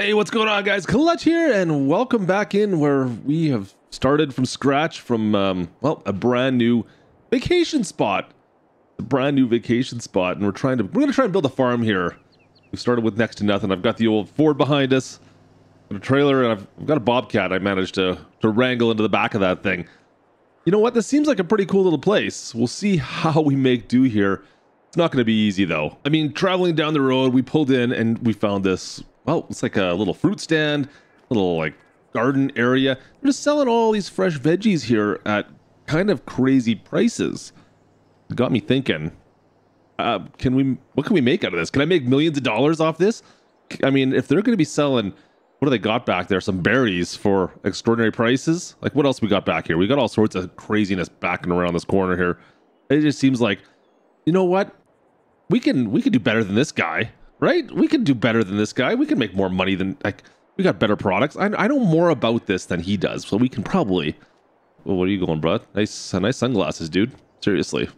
Hey, what's going on, guys? Klutch here, and welcome back in where we have started from scratch from, um, well, a brand new vacation spot. A brand new vacation spot, and we're trying to, we're going to try and build a farm here. We started with next to nothing. I've got the old Ford behind us, a trailer, and I've, I've got a Bobcat I managed to, to wrangle into the back of that thing. You know what? This seems like a pretty cool little place. We'll see how we make do here. It's not going to be easy, though. I mean, traveling down the road, we pulled in and we found this well, it's like a little fruit stand, little like garden area. They're just selling all these fresh veggies here at kind of crazy prices. It got me thinking. Uh, can we? What can we make out of this? Can I make millions of dollars off this? I mean, if they're going to be selling, what do they got back there? Some berries for extraordinary prices. Like what else we got back here? We got all sorts of craziness backing around this corner here. It just seems like, you know what? We can we can do better than this guy right? We can do better than this guy. We can make more money than like we got better products. I, I know more about this than he does, so we can probably. Well, what are you going, bro? Nice, nice sunglasses, dude. Seriously.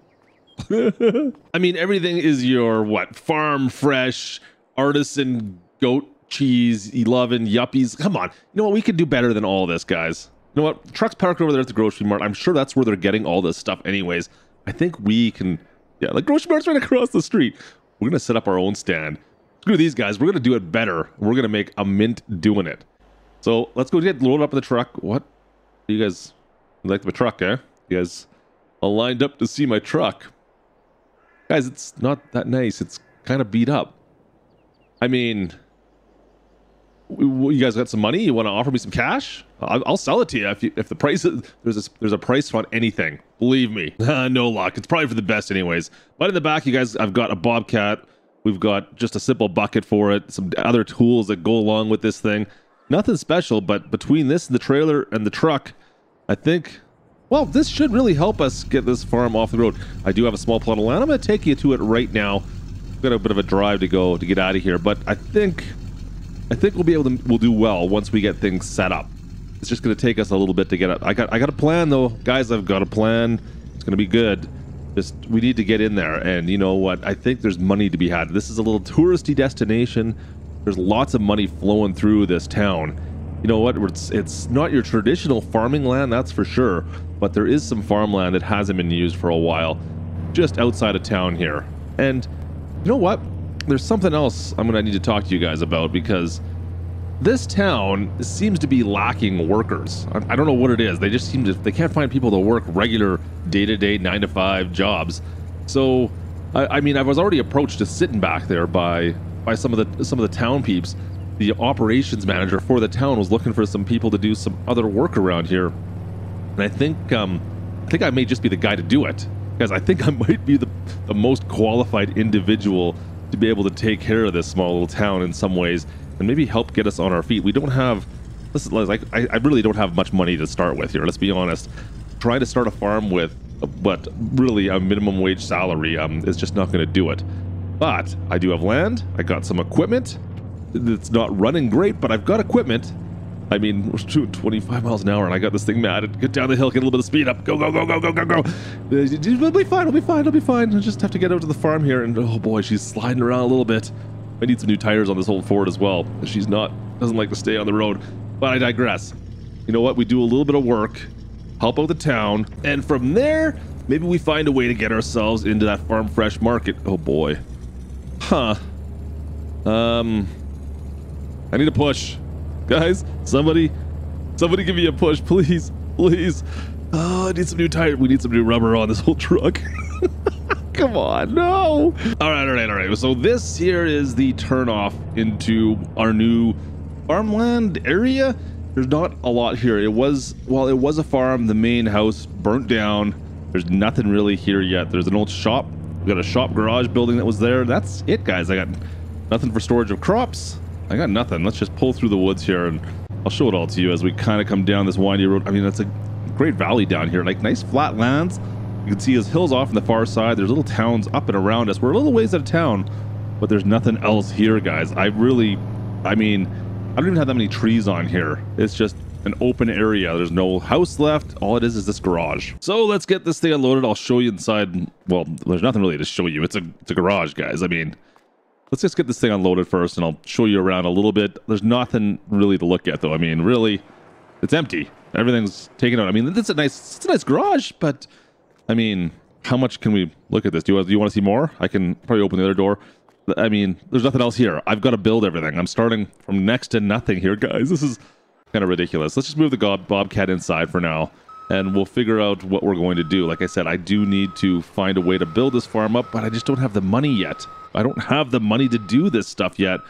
I mean, everything is your what? Farm fresh, artisan goat cheese, 11 yuppies. Come on. You know what? We could do better than all this, guys. You know what? Trucks parked over there at the grocery mart. I'm sure that's where they're getting all this stuff, anyways. I think we can. Yeah, the grocery mart's right across the street. We're to set up our own stand screw these guys. We're gonna do it better. We're gonna make a mint doing it. So let's go get loaded up in the truck. What? You guys like the truck, eh? You guys all lined up to see my truck. Guys, it's not that nice. It's kind of beat up. I mean, you guys got some money? You want to offer me some cash? I'll, I'll sell it to you if, you, if the price is, there's a, there's a price on anything. Believe me, no luck. It's probably for the best, anyways. But in the back, you guys, I've got a Bobcat We've got just a simple bucket for it, some other tools that go along with this thing. Nothing special, but between this and the trailer and the truck, I think, well, this should really help us get this farm off the road. I do have a small plot of land. I'm going to take you to it right now. I've got a bit of a drive to go to get out of here, but I think, I think we'll be able to, we'll do well once we get things set up. It's just going to take us a little bit to get up. I got, I got a plan though, guys. I've got a plan. It's going to be good. Just we need to get in there, and you know what? I think there's money to be had. This is a little touristy destination. There's lots of money flowing through this town. You know what? It's it's not your traditional farming land, that's for sure, but there is some farmland that hasn't been used for a while, just outside of town here. And you know what? There's something else I'm gonna need to talk to you guys about because this town seems to be lacking workers. I, don't know what it is. They just seem to they can't find people to work regular day to day nine to five jobs. So, I, I, mean, I was already approached to sitting back there by by some of the some of the town peeps. The operations manager for the town was looking for some people to do some other work around here, and I think um, I think I may just be the guy to do it because I think I might be the the most qualified individual to be able to take care of this small little town in some ways and maybe help get us on our feet. We don't have, this is like, I, I really don't have much money to start with here. Let's be honest. Trying to start a farm with what really a minimum wage salary um, is just not going to do it. But I do have land. I got some equipment. It's not running great, but I've got equipment. I mean, we're shooting 25 miles an hour, and I got this thing mad. Get down the hill, get a little bit of speed up. Go, go, go, go, go, go, go. It'll be fine. It'll be fine. It'll be fine. I just have to get over to the farm here, and oh boy, she's sliding around a little bit. I need some new tires on this old Ford as well. She's not doesn't like to stay on the road. But I digress. You know what? We do a little bit of work, help out the town, and from there, maybe we find a way to get ourselves into that farm fresh market. Oh boy. Huh. Um I need a push. Guys, somebody somebody give me a push, please. Please. Oh, I need some new tires. We need some new rubber on this whole truck. Come on, no. All right, all right, all right. So this here is the turnoff into our new farmland area. There's not a lot here. It was, well, it was a farm. The main house burnt down. There's nothing really here yet. There's an old shop. We got a shop garage building that was there. That's it, guys. I got nothing for storage of crops. I got nothing. Let's just pull through the woods here and I'll show it all to you as we kind of come down this windy road. I mean, that's a great valley down here. Like nice flat lands you can see his hills off on the far side. There's little towns up and around us. We're a little ways out of town, but there's nothing else here, guys. I really, I mean, I don't even have that many trees on here. It's just an open area. There's no house left. All it is is this garage. So let's get this thing unloaded. I'll show you inside. Well, there's nothing really to show you. It's a, it's a garage, guys. I mean, let's just get this thing unloaded first and I'll show you around a little bit. There's nothing really to look at though. I mean, really, it's empty. Everything's taken out. I mean, it's a nice, it's a nice garage, but I mean, how much can we look at this? Do you, do you want to see more? I can probably open the other door. I mean, there's nothing else here. I've got to build everything. I'm starting from next to nothing here, guys. This is kind of ridiculous. Let's just move the Bobcat inside for now, and we'll figure out what we're going to do. Like I said, I do need to find a way to build this farm up, but I just don't have the money yet. I don't have the money to do this stuff yet.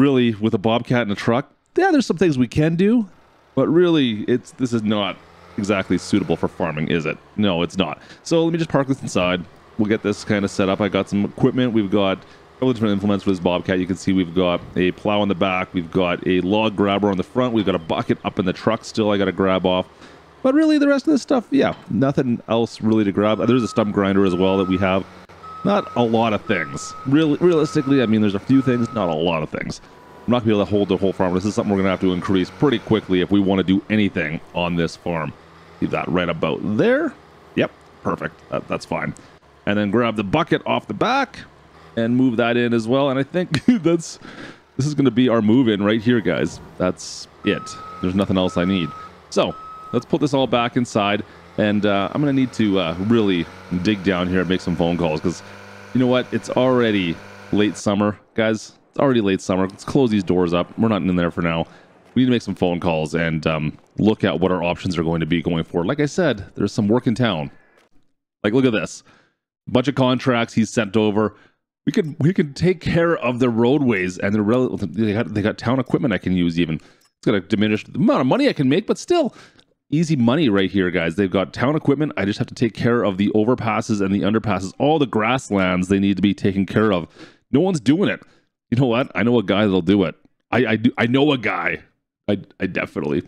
Really, with a Bobcat and a truck, yeah, there's some things we can do, but really, it's this is not exactly suitable for farming, is it? No, it's not. So let me just park this inside. We'll get this kind of set up. I got some equipment. We've got a couple different implements for this Bobcat. You can see we've got a plow on the back. We've got a log grabber on the front. We've got a bucket up in the truck still I got to grab off. But really, the rest of this stuff, yeah, nothing else really to grab. There's a stump grinder as well that we have. Not a lot of things. Real, realistically, I mean, there's a few things, not a lot of things. I'm not going to be able to hold the whole farm. This is something we're going to have to increase pretty quickly if we want to do anything on this farm. Leave that right about there. Yep, perfect. That, that's fine. And then grab the bucket off the back and move that in as well. And I think that's this is going to be our move in right here, guys. That's it. There's nothing else I need. So let's put this all back inside. And uh, I'm going to need to uh, really dig down here and make some phone calls because you know what? It's already late summer, guys. It's already late summer. Let's close these doors up. We're not in there for now. We need to make some phone calls and um, look at what our options are going to be going forward. Like I said, there's some work in town. Like, look at this. Bunch of contracts he's sent over. We can we can take care of the roadways and the rel- they got they got town equipment I can use even. It's gonna diminish the amount of money I can make, but still easy money right here, guys. They've got town equipment. I just have to take care of the overpasses and the underpasses, all the grasslands they need to be taken care of. No one's doing it. You know what? I know a guy that'll do it. I I do I know a guy. I I definitely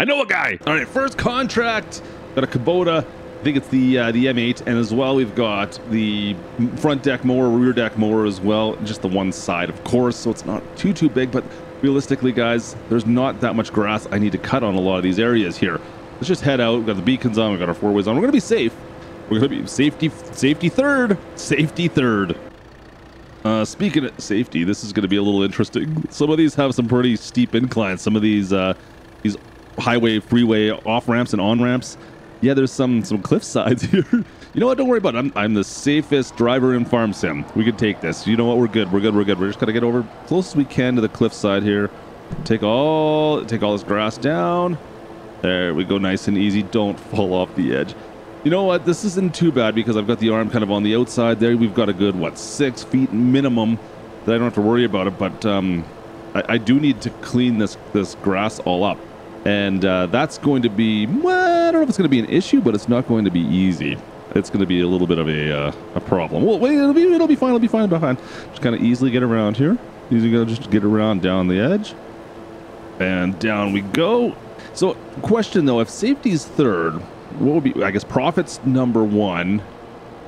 I know a guy. All right, first contract. Got a Kubota. I think it's the uh, the M8, and as well we've got the front deck mower, rear deck mower as well. Just the one side, of course, so it's not too too big. But realistically, guys, there's not that much grass I need to cut on a lot of these areas here. Let's just head out. We've got the beacons on. We've got our four ways on. We're gonna be safe. We're gonna be safety safety third. Safety third. Uh, speaking of safety, this is going to be a little interesting. Some of these have some pretty steep inclines. Some of these uh, these highway, freeway off ramps and on ramps yeah, there's some some cliff sides here. you know what? Don't worry about it. I'm, I'm the safest driver in Farm Sim. We can take this. You know what? We're good. We're good. We're good. We're just gonna get over close as we can to the cliff side here. Take all take all this grass down. There we go. Nice and easy. Don't fall off the edge. You know what? This isn't too bad because I've got the arm kind of on the outside there. We've got a good what six feet minimum that I don't have to worry about it. But um, I, I do need to clean this this grass all up and uh, that's going to be well, I don't know if it's going to be an issue, but it's not going to be easy. It's going to be a little bit of a uh, a problem. Well, wait, it'll be it'll be fine. It'll be fine. Behind, just kind of easily get around here. Easy go, just get around down the edge, and down we go. So, question though, if safety's third, what would be? I guess profits number one,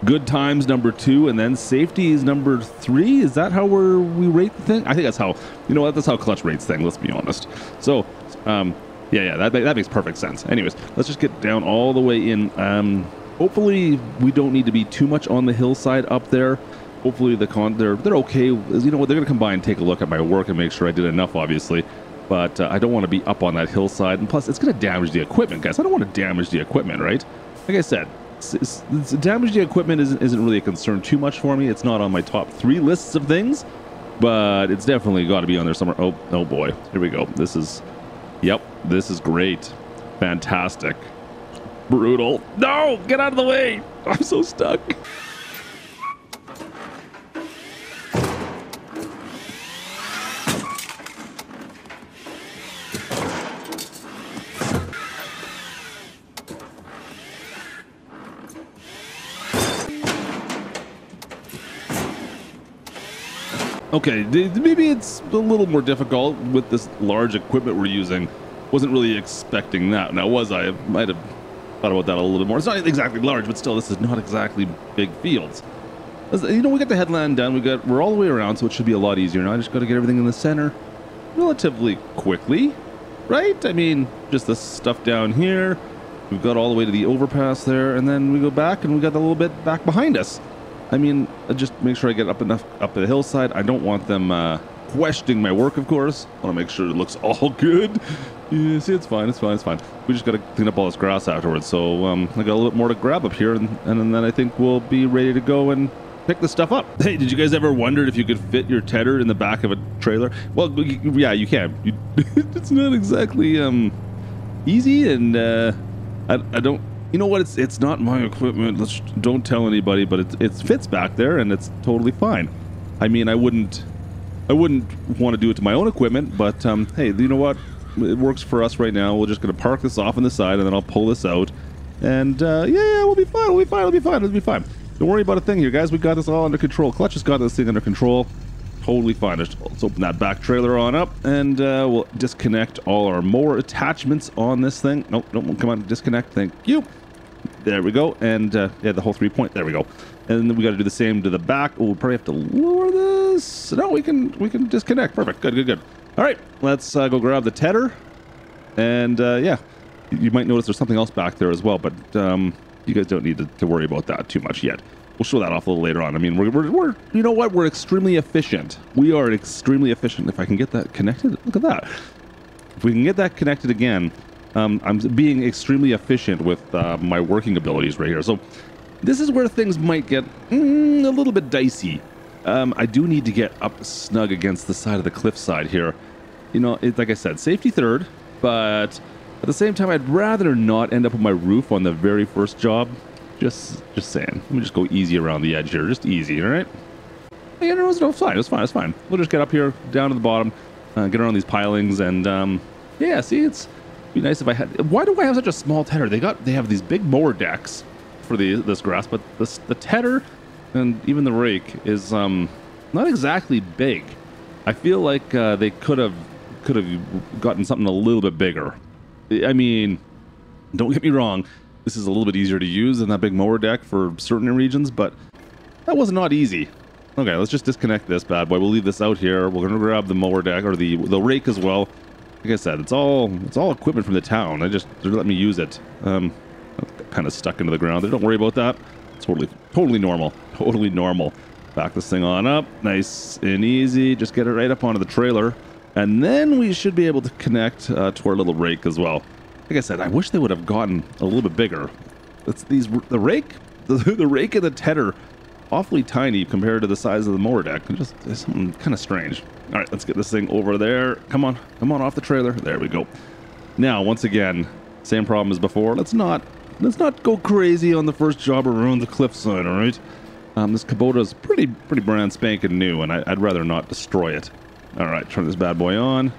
good times number two, and then safety is number three. Is that how we're we rate the thing? I think that's how you know what that's how Klutch rates thing. Let's be honest. So, um, yeah, yeah, that, that makes perfect sense. Anyways, let's just get down all the way in. Um, hopefully, we don't need to be too much on the hillside up there. Hopefully, the con they're they're okay. You know what? They're gonna come by and take a look at my work and make sure I did enough, obviously. But uh, I don't want to be up on that hillside, and plus, it's gonna damage the equipment, guys. I don't want to damage the equipment, right? Like I said, it's, it's, it's, damage the equipment isn't isn't really a concern too much for me. It's not on my top three lists of things, but it's definitely got to be on there somewhere. Oh, oh boy, here we go. This is Yep, this is great. Fantastic. Brutal. No, get out of the way. I'm so stuck. Okay, maybe it's a little more difficult with this large equipment we're using. Wasn't really expecting that. Now, was I? I might have thought about that a little bit more. It's not exactly large, but still, this is not exactly big fields. You know, we got the headland done. We got we're all the way around, so it should be a lot easier. Now I just got to get everything in the center relatively quickly, right? I mean, just the stuff down here. We've got all the way to the overpass there, and then we go back, and we got a little bit back behind us. I mean, uh, just make sure I get up enough up the hillside. I don't want them uh, questioning my work, of course. I want to make sure it looks all good. Yeah, see, it's fine, it's fine, it's fine. We just got to clean up all this grass afterwards. So um, I got a little bit more to grab up here, and, and then I think we'll be ready to go and pick the stuff up. Hey, did you guys ever wondered if you could fit your tedder in the back of a trailer? Well, yeah, you can. You, it's not exactly um, easy, and uh, I, I don't you know what? It's it's not my equipment. Let's don't tell anybody, but it it fits back there and it's totally fine. I mean, I wouldn't I wouldn't want to do it to my own equipment, but um, hey, you know what? It works for us right now. We're just gonna park this off on the side, and then I'll pull this out, and uh, yeah, yeah, we'll be fine. We'll be fine. We'll be fine. We'll be fine. Don't worry about a thing here, guys. We got this all under control. Klutch has got this thing under control. Totally fine. Let's open that back trailer on up, and uh, we'll disconnect all our mower attachments on this thing. Nope, nope, come on, disconnect. Thank you. There we go. And uh, yeah, the whole three point. There we go. And then we got to do the same to the back. We'll probably have to lower this. No, we can we can disconnect. Perfect. Good, good, good. All right, let's uh, go grab the tedder. And uh, yeah, you might notice there's something else back there as well, but um, you guys don't need to, to, worry about that too much yet. We'll show that off a little later on. I mean, we're, we're, we're, you know what? We're extremely efficient. We are extremely efficient. If I can get that connected, look at that. If we can get that connected again, um, I'm being extremely efficient with uh, my working abilities right here. So this is where things might get mm, a little bit dicey. Um, I do need to get up snug against the side of the cliffside here. You know, it, like I said, safety third, but at the same time, I'd rather not end up with my roof on the very first job. Just, just saying. Let me just go easy around the edge here. Just easy, all right? Yeah, no, it's, no, fine. It's fine. It's fine. We'll just get up here, down to the bottom, uh, get around these pilings, and um, yeah, see, it's be nice if I had. Why do I have such a small tedder? They got they have these big mower decks for the this grass, but this the tedder and even the rake is um not exactly big. I feel like uh, they could have could have gotten something a little bit bigger. I mean, don't get me wrong, this is a little bit easier to use than that big mower deck for certain regions, but that was not easy. Okay, let's just disconnect this bad boy. We'll leave this out here. We're gonna grab the mower deck or the the rake as well like I said, it's all it's all equipment from the town. I just they're letting me use it. Um, kind of stuck into the ground. They don't worry about that. Totally totally normal. Totally normal. Back this thing on up, nice and easy. Just get it right up onto the trailer, and then we should be able to connect uh, to our little rake as well. Like I said, I wish they would have gotten a little bit bigger. It's these the rake, the, the rake and the tedder, awfully tiny compared to the size of the mower deck. Just something kind of strange. All right, let's get this thing over there. Come on, come on off the trailer. There we go. Now, once again, same problem as before. Let's not let's not go crazy on the first job around the cliffside. All right. Um, this Kubota is pretty pretty brand spanking new, and I, would rather not destroy it. All right, turn this bad boy on,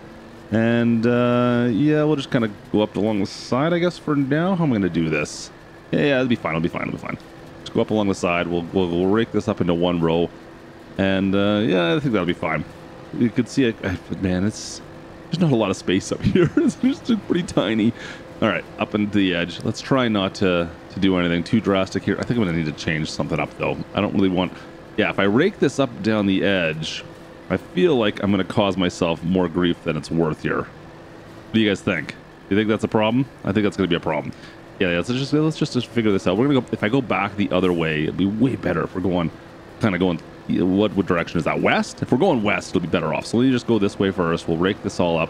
and uh, yeah, we'll just kind of go up along the side, I guess, for now. How am I going to do this? Yeah, yeah, it'll be fine. It'll be fine. It'll be fine. Go up along the side. We'll we'll, we'll rake this up into one row, and uh, yeah, I think that'll be fine you could see it. But Man, it's there's not a lot of space up here. it's just pretty tiny. All right, up into the edge. Let's try not to to do anything too drastic here. I think I'm gonna need to change something up though. I don't really want. Yeah, if I rake this up down the edge, I feel like I'm gonna cause myself more grief than it's worth here. What do you guys think? Do you think that's a problem? I think that's gonna be a problem. Yeah, let's just let's just, figure this out. We're gonna go. If I go back the other way, it'd be way better if we're going, kind of going what, what direction is that? West? If we're going west, it'll be better off. So let me just go this way first. We'll rake this all up.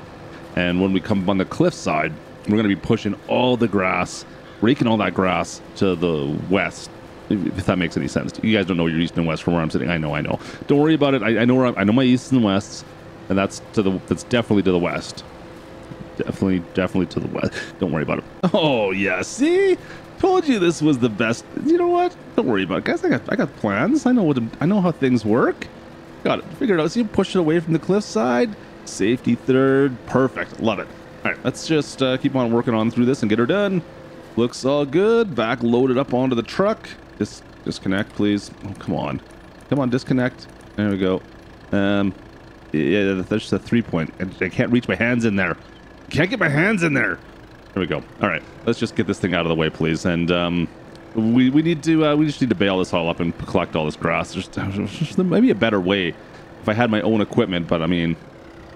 And when we come on the cliff side, we're going to be pushing all the grass, raking all that grass to the west. If that makes any sense. You guys don't know your east and west from where I'm sitting. I know, I know. Don't worry about it. I, I know where I'm, I know my east and wests, and that's to the that's definitely to the west. Definitely, definitely to the west. Don't worry about it. Oh yeah, see, Told you this was the best. You know what? Don't worry about it, guys. I got I got plans. I know what I know how things work. Got it. Figured out. So you push it away from the cliffside. Safety third. Perfect. Love it. All right. Let's just uh, keep on working on through this and get her done. Looks all good. Back loaded up onto the truck. Dis disconnect, please. Oh, come on. Come on, disconnect. There we go. Um, yeah, that's just a three point. I can't reach my hands in there. Can't get my hands in there. There we go. All right, let's just get this thing out of the way, please. And um, we we need to uh, we just need to bale this all up and collect all this grass. There's, just maybe a better way if I had my own equipment, but I mean,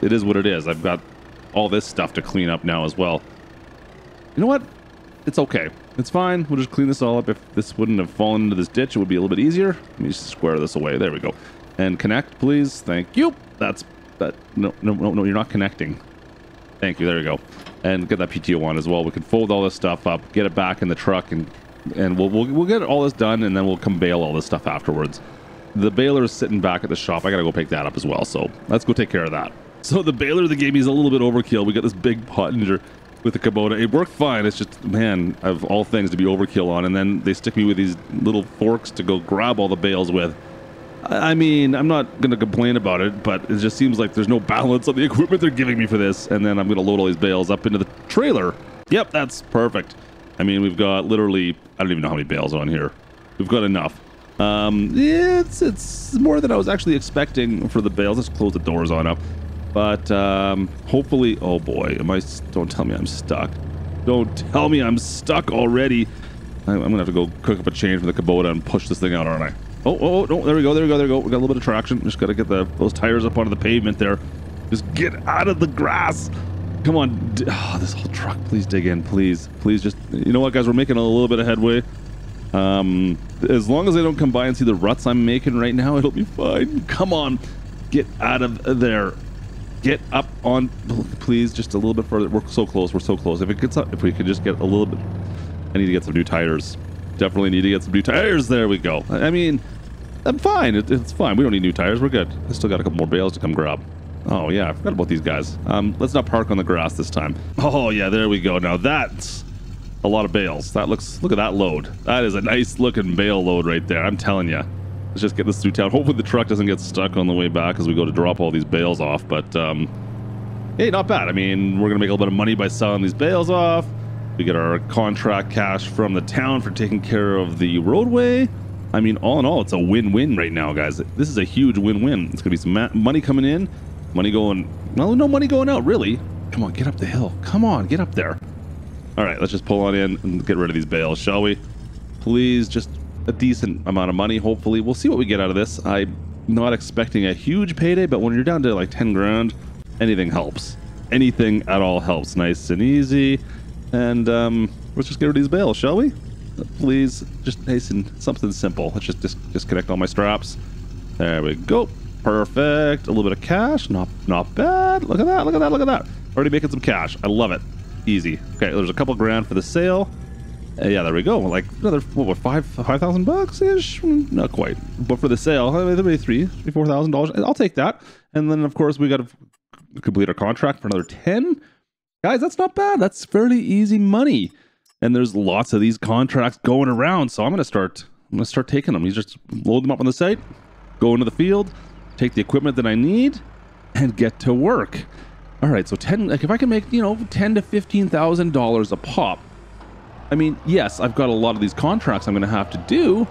it is what it is. I've got all this stuff to clean up now as well. You know what? It's okay. It's fine. We'll just clean this all up. If this wouldn't have fallen into this ditch, it would be a little bit easier. Let me square this away. There we go. And connect, please. Thank you. That's that. No, no, no, no. You're not connecting. Thank you. There you go. And get that PTO on as well. We can fold all this stuff up, get it back in the truck, and and we'll we'll, we'll get all this done, and then we'll come bale all this stuff afterwards. The baler is sitting back at the shop. I gotta go pick that up as well. So let's go take care of that. So the baler they gave me is a little bit overkill. We got this big Pottinger with the Kubota. It worked fine. It's just, man, of all things to be overkill on. And then they stick me with these little forks to go grab all the bales with. I mean, I'm not going to complain about it, but it just seems like there's no balance on the equipment they're giving me for this. And then I'm going to load all these bales up into the trailer. Yep, that's perfect. I mean, we've got literally, I don't even know how many bales on here. We've got enough. Um, it's, it's more than I was actually expecting for the bales. Let's close the doors on up. But um, hopefully, oh boy, am I? Don't tell me I'm stuck. Don't tell me I'm stuck already. I, I'm gonna have to go cook up a chain for the Kubota and push this thing out, aren't I? Oh, oh, oh, there we go, there we go, there we go. We got a little bit of traction. Just gotta get the those tires up onto the pavement there. Just get out of the grass. Come on, oh, this whole truck. Please dig in, please, please. Just you know what, guys, we're making a little bit of headway. Um, as long as I don't come by and see the ruts I'm making right now, it'll be fine. Come on, get out of there. Get up on, please, just a little bit further. We're so close. We're so close. If it gets up, if we could just get a little bit. I need to get some new tires. Definitely need to get some new tires. There we go. I mean, I'm fine. It, it's fine. We don't need new tires. We're good. I still got a couple more bales to come grab. Oh yeah, I forgot about these guys. Um, let's not park on the grass this time. Oh yeah, there we go. Now that's a lot of bales. That looks. Look at that load. That is a nice looking bale load right there. I'm telling you. Let's just get this through town. Hopefully the truck doesn't get stuck on the way back as we go to drop all these bales off. But um, hey, not bad. I mean, we're gonna make a little bit of money by selling these bales off. We get our contract cash from the town for taking care of the roadway. I mean, all in all, it's a win-win right now, guys. This is a huge win-win. It's gonna be some money coming in, money going. Well, no money going out, really. Come on, get up the hill. Come on, get up there. All right, let's just pull on in and get rid of these bales, shall we? Please, just a decent amount of money. Hopefully, we'll see what we get out of this. I'm not expecting a huge payday, but when you're down to like 10 grand, anything helps. Anything at all helps. Nice and easy. And um, let's just get rid of these bales, shall we? Please, just and something simple. Let's just dis- disconnect all my straps. There we go. Perfect. A little bit of cash. Not not bad. Look at that. Look at that. Look at that. Already making some cash. I love it. Easy. Okay, there's a couple grand for the sale. Uh, yeah, there we go. Like another what, what five five thousand bucks ish? Mm, Not quite, but for the sale, uh, maybe three three four thousand dollars. I'll take that. And then of course we got to complete our contract for another ten. Guys, that's not bad. That's fairly easy money. And there's lots of these contracts going around, so I'm gonna start. I'm gonna start taking them. You just load them up on the site, go into the field, take the equipment that I need, and get to work. All right, so ten. Like if I can make you know ten to fifteen thousand dollars a pop, I mean, yes, I've got a lot of these contracts I'm to have to do.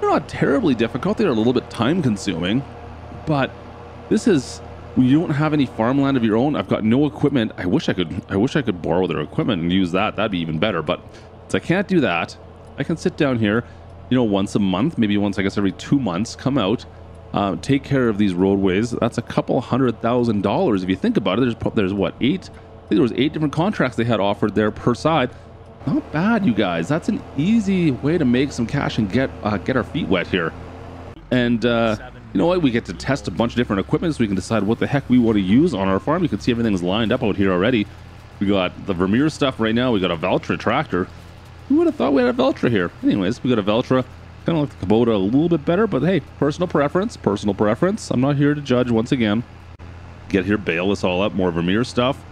They're not terribly difficult. They're a little bit time consuming, but this is you don't have any farmland of your own. I've got no equipment. I wish I could. I wish I could borrow their equipment and use that. That'd be even better. But so I can't do that. I can sit down here, you know, once a month, maybe once I guess every two months, come out, uh, take care of these roadways. That's a couple hundred thousand dollars if you think about it. There's there's what eight? I think there was eight different contracts they had offered there per side. Not bad, you guys. That's an easy way to make some cash and get uh, get our feet wet here. And uh, you know what? We get to test a bunch of different equipment so we can decide what the heck we want to use on our farm. You can see everything's lined up out here already. We got the Vermeer stuff right now. We got a Valtra tractor. Who would have thought we had a Valtra here? Anyways, we got a Valtra. Kind of like the Kubota a little bit better, but hey, personal preference. Personal preference. I'm not here to judge once again. Get here, bale this all up. More Vermeer stuff.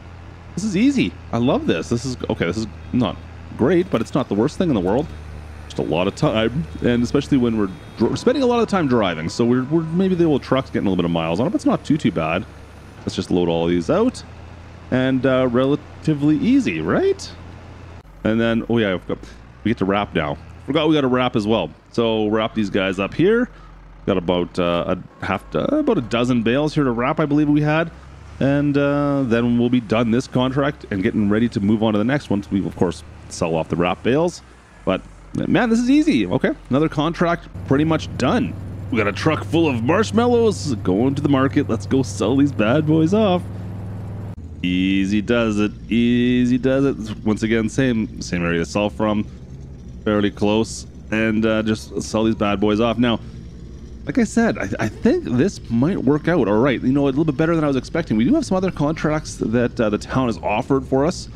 This is easy. I love this. This is okay. This is not great, but it's not the worst thing in the world. Just a lot of time, and especially when we're dr- spending a lot of time driving. So we're, we're maybe the old truck's getting a little bit of miles on it, but it's not too too bad. Let's just load all these out, and uh, relatively easy, right? And then oh yeah, we get to wrap now. Forgot we got to wrap as well. So wrap these guys up here. Got about uh, a half, uh, about a dozen bales here to wrap. I believe we had and uh, then we'll be done this contract and getting ready to move on to the next one. We of course sell off the wrap bales, but man, this is easy. Okay, another contract pretty much done. We got a truck full of marshmallows going to the market. Let's go sell these bad boys off. Easy does it. Easy does it. Once again, same same area to sell from. fairly close and uh, just sell these bad boys off. Now, like I said, I, I, think this might work out all right. You know, a little bit better than I was expecting. We do have some other contracts that uh, the town has offered for us,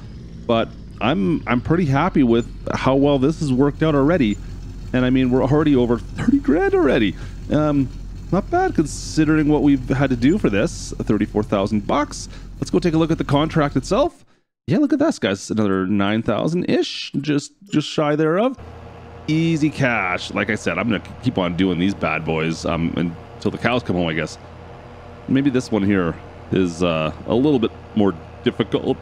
but I'm I'm pretty happy with how well this has worked out already. And I mean, we're already over 30 grand already. Um, not bad considering what we've had to do for this. 34,000 bucks. Let's go take a look at the contract itself. Yeah, look at this, guys. Another 9,000 ish, just just shy thereof easy cash. Like I said, I'm to keep on doing these bad boys um, until the cows come home, I guess. Maybe this one here is uh, a little bit more difficult.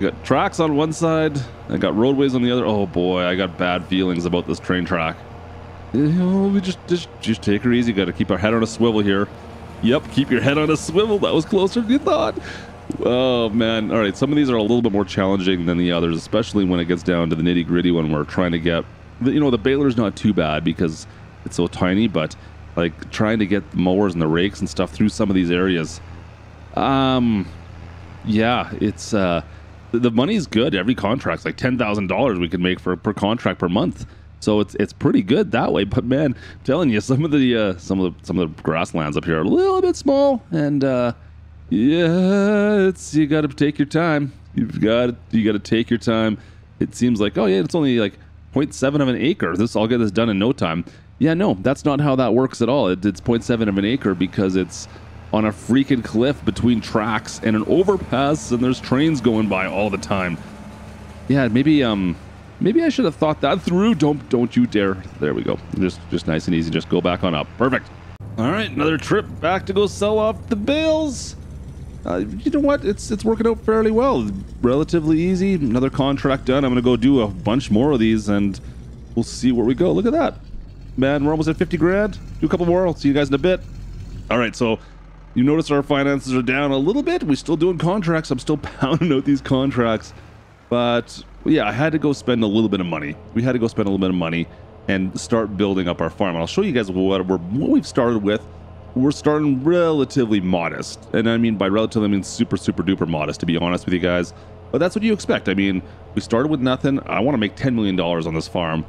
Got tracks on one side, I got roadways on the other. Oh boy, I got bad feelings about this train track. You know, we just, just just take her easy. Got to keep our head on a swivel here. Yep, keep your head on a swivel. That was closer than you thought. Oh man! All right, some of these are a little bit more challenging than the others, especially when it gets down to the nitty gritty when we're trying to get you know the baler's not too bad because it's so tiny, but like trying to get the mowers and the rakes and stuff through some of these areas. Um, yeah, it's uh, the, money's good. Every contract's like ten thousand dollars we can make for per contract per month. So it's it's pretty good that way. But man, I'm telling you, some of the uh, some of the some of the grasslands up here are a little bit small, and uh, yeah, it's you got to take your time. You've got you got to take your time. It seems like oh yeah, it's only like 0.7 of an acre. This I'll get this done in no time. Yeah, no, that's not how that works at all. It, it's 0.7 of an acre because it's on a freaking cliff between tracks and an overpass, and there's trains going by all the time. Yeah, maybe um, maybe I should have thought that through. Don't don't you dare. There we go. Just just nice and easy. Just go back on up. Perfect. All right, another trip back to go sell off the bales uh, you know what? It's it's working out fairly well. Relatively easy. Another contract done. I'm gonna go do a bunch more of these, and we'll see where we go. Look at that, man. We're almost at 50 grand. Do a couple more. I'll see you guys in a bit. All right. So you notice our finances are down a little bit. We're still doing contracts. I'm still pounding out these contracts, but yeah, I had to go spend a little bit of money. We had to go spend a little bit of money and start building up our farm. And I'll show you guys what, what we've started with we're starting relatively modest. And I mean by relatively, I mean super, super duper modest, to be honest with you guys. But that's what you expect. I mean, we started with nothing. I want to make $10 million on this farm.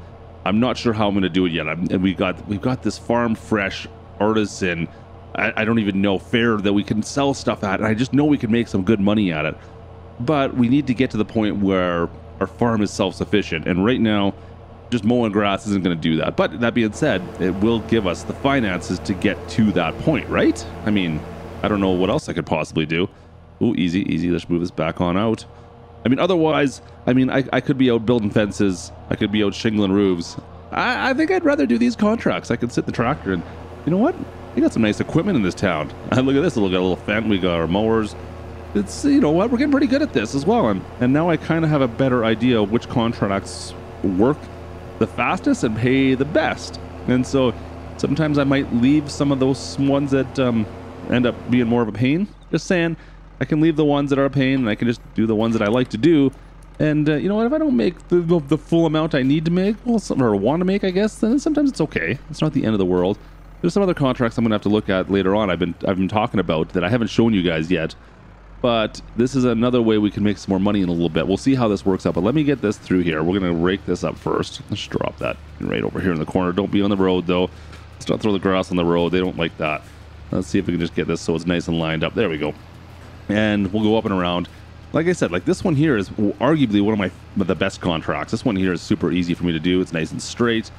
I'm not sure how I'm going to do it yet. I'm, and we got we've got this farm fresh artisan. I, I don't even know fair that we can sell stuff at, and I just know we can make some good money at it. But we need to get to the point where our farm is self-sufficient. And right now, just mowing grass isn't going to do that. But that being said, it will give us the finances to get to that point, right? I mean, I don't know what else I could possibly do. Oh, easy, easy. Let's move this back on out. I mean, otherwise, I mean, I, I could be out building fences. I could be out shingling roofs. I, I think I'd rather do these contracts. I could sit the tractor and, you know what? We got some nice equipment in this town. look at this. Look at a little Fendt. We got our mowers. It's, you know what? We're getting pretty good at this as well. And, and now I kind of have a better idea of which contracts work the fastest and pay the best. And so sometimes I might leave some of those ones that um, end up being more of a pain. Just saying, I can leave the ones that are a pain and I can just do the ones that I like to do. And uh, you know what? If I don't make the, the, the, full amount I need to make, well, or want to make, I guess, then sometimes it's okay. It's not the end of the world. There's some other contracts I'm gonna have to look at later on. I've been I've been talking about that I haven't shown you guys yet but this is another way we can make some more money in a little bit. We'll see how this works out, but let me get this through here. We're going to rake this up first. Let's drop that right over here in the corner. Don't be on the road, though. Let's not throw the grass on the road. They don't like that. Let's see if we can just get this so it's nice and lined up. There we go. And we'll go up and around. Like I said, like this one here is arguably one of my the best contracts. This one here is super easy for me to do. It's nice and straight.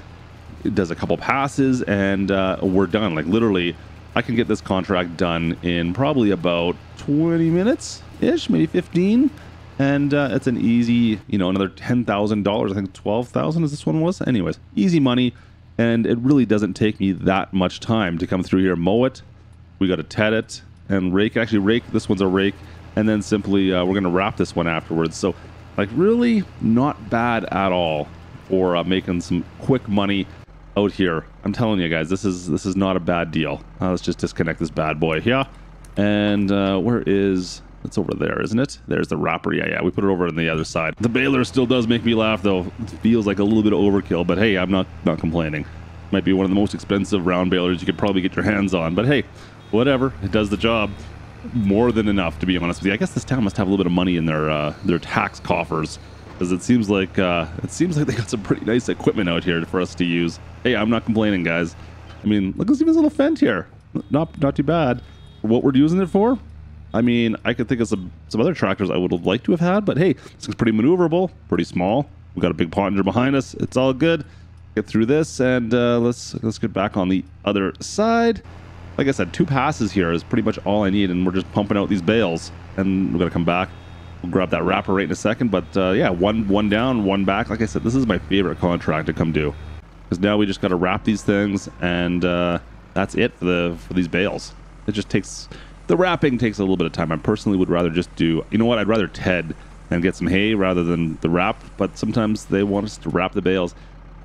Does a couple passes, and uh, we're done. Like literally, I can get this contract done in probably about 20 minutes ish, maybe 15. And uh, it's an easy, you know, another $10,000. I think 12,000 as this one was. Anyways, easy money. And it really doesn't take me that much time to come through here, mow it. We got to ted it and rake. Actually, rake. This one's a rake. And then simply, uh, we're going to wrap this one afterwards. So, like, really not bad at all for uh, making some quick money out here. I'm telling you guys, this is this is not a bad deal. Uh, let's just disconnect this bad boy here. And uh, where is... It's over there, isn't it? There's the wrapper. Yeah, yeah, we put it over on the other side. The baler still does make me laugh, though. It feels like a little bit of overkill, but hey, I'm not, not complaining. Might be one of the most expensive round balers you could probably get your hands on, but hey, whatever. It does the job. More than enough, to be honest with you. I guess this town must have a little bit of money in their uh, their tax coffers because it seems like uh, it seems like they got some pretty nice equipment out here for us to use. Hey, I'm not complaining, guys. I mean, look at this little Fendt here. Not not too bad what we're using it for. I mean, I could think of some some other tractors I would have liked to have had, but hey, this is pretty maneuverable, pretty small. We got a big Pottinger behind us. It's all good. Get through this, and uh, let's let's get back on the other side. Like I said, two passes here is pretty much all I need, and we're just pumping out these bales. And we're gonna come back. We'll grab that wrapper right in a second. But uh, yeah, one one down, one back. Like I said, this is my favorite contract to come do, because now we just got to wrap these things, and uh, that's it for the for these bales. It just takes the wrapping takes a little bit of time. I personally would rather just do, you know what? I'd rather Ted and get some hay rather than the wrap. But sometimes they want us to wrap the bales.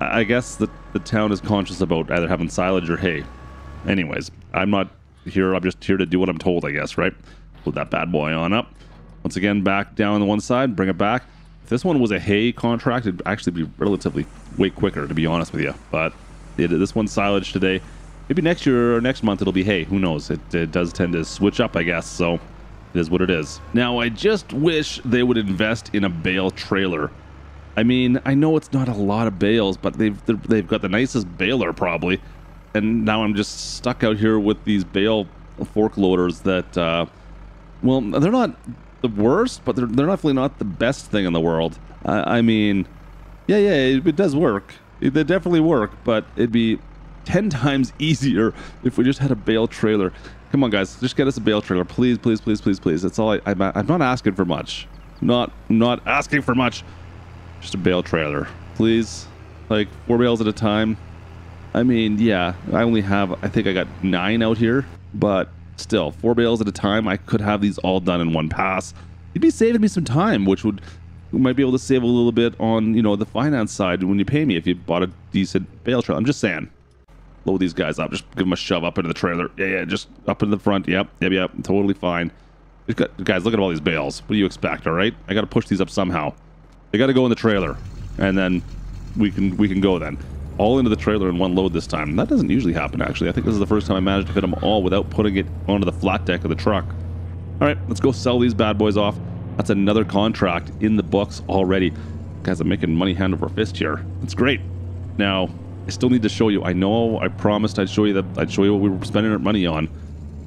I guess the the town is conscious about either having silage or hay. Anyways, I'm not here. I'm just here to do what I'm told. I guess right. Put that bad boy on up. Once again, back down on the one side. Bring it back. If this one was a hay contract, it'd actually be relatively way quicker, to be honest with you. But it, this one's silage today maybe next year or next month it'll be hay. Who knows? It, it does tend to switch up, I guess. So it is what it is. Now, I just wish they would invest in a bale trailer. I mean, I know it's not a lot of bales, but they've they've got the nicest baler probably, and now I'm just stuck out here with these bale fork loaders that, uh, well, they're not the worst, but they're they're definitely not the best thing in the world. I, I mean, yeah, yeah, it, it does work. It, they definitely work, but it'd be 10 times easier if we just had a bale trailer. Come on, guys, just get us a bale trailer, please, please, please, please, please. That's all I, I'm, I'm not asking for much. Not, not asking for much. Just a bale trailer, please. Like four bales at a time. I mean, yeah, I only have, I think I got nine out here, but still, four bales at a time. I could have these all done in one pass. You'd be saving me some time, which would we might be able to save a little bit on you know the finance side when you pay me if you bought a decent bale trailer. I'm just saying load these guys up. Just give them a shove up into the trailer. Yeah, yeah, just up in the front. Yep, yep, yep. Totally fine. Got, guys, look at all these bales. What do you expect? All right, I got to push these up somehow. They got to go in the trailer, and then we can we can go then. All into the trailer in one load this time. That doesn't usually happen, actually. I think this is the first time I managed to fit them all without putting it onto the flat deck of the truck. All right, let's go sell these bad boys off. That's another contract in the books already. Guys, I'm making money hand over fist here. That's great. Now, I still need to show you. I know I promised I'd show you that I'd show you what we were spending our money on.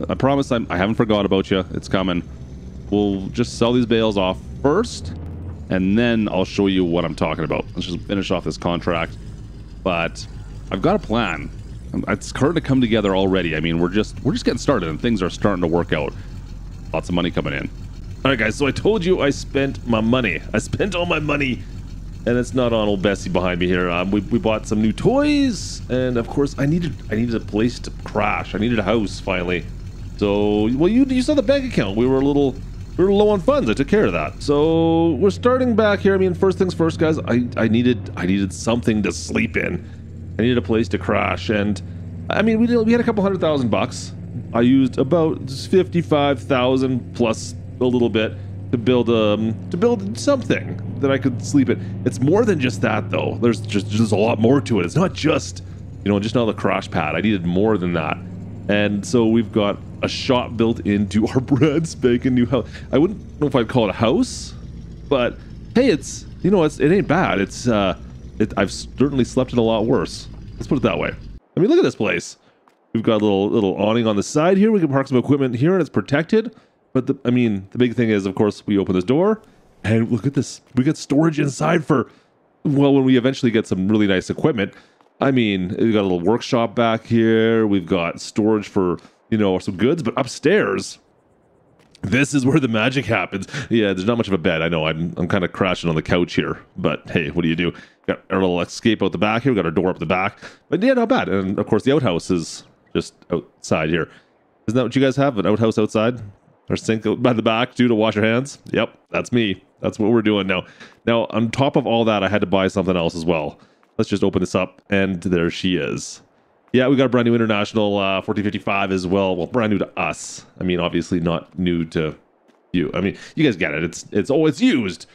I promise I'm, I haven't forgot about you. It's coming. We'll just sell these bales off first, and then I'll show you what I'm talking about. Let's just finish off this contract. But I've got a plan. It's starting to come together already. I mean, we're just we're just getting started, and things are starting to work out. Lots of money coming in. All right, guys. So I told you I spent my money. I spent all my money and it's not on old Bessie behind me here. Um, we, we bought some new toys, and of course, I needed I needed a place to crash. I needed a house finally. So, well, you you saw the bank account. We were a little we were low on funds. I took care of that. So we're starting back here. I mean, first things first, guys. I I needed I needed something to sleep in. I needed a place to crash, and I mean, we did, we had a couple hundred thousand bucks. I used about fifty five thousand plus a little bit to build um to build something that I could sleep in. It's more than just that though. There's just there's a lot more to it. It's not just you know just another crash pad. I needed more than that. And so we've got a shop built into our brand spanking new house. I wouldn't know if I'd call it a house, but hey, it's you know it's it ain't bad. It's uh it, I've certainly slept in a lot worse. Let's put it that way. I mean, look at this place. We've got a little little awning on the side here. We can park some equipment here, and it's protected. But the, I mean, the big thing is, of course, we open this door, and look at this. We got storage inside for, well, when we eventually get some really nice equipment. I mean, we've got a little workshop back here. We've got storage for, you know, some goods. But upstairs, this is where the magic happens. Yeah, there's not much of a bed. I know I'm, I'm kind of crashing on the couch here. But hey, what do you do? Got our little escape out the back here. We got our door up the back. But yeah, not bad. And of course, the outhouse is just outside here. Isn't that what you guys have? An outhouse outside? Or sink by the back too to wash your hands. Yep, that's me. That's what we're doing now. Now, on top of all that, I had to buy something else as well. Let's just open this up, and there she is. Yeah, we got a brand new International uh, 1455 as well. Well, brand new to us. I mean, obviously not new to you. I mean, you guys get it. It's it's oh, it's used.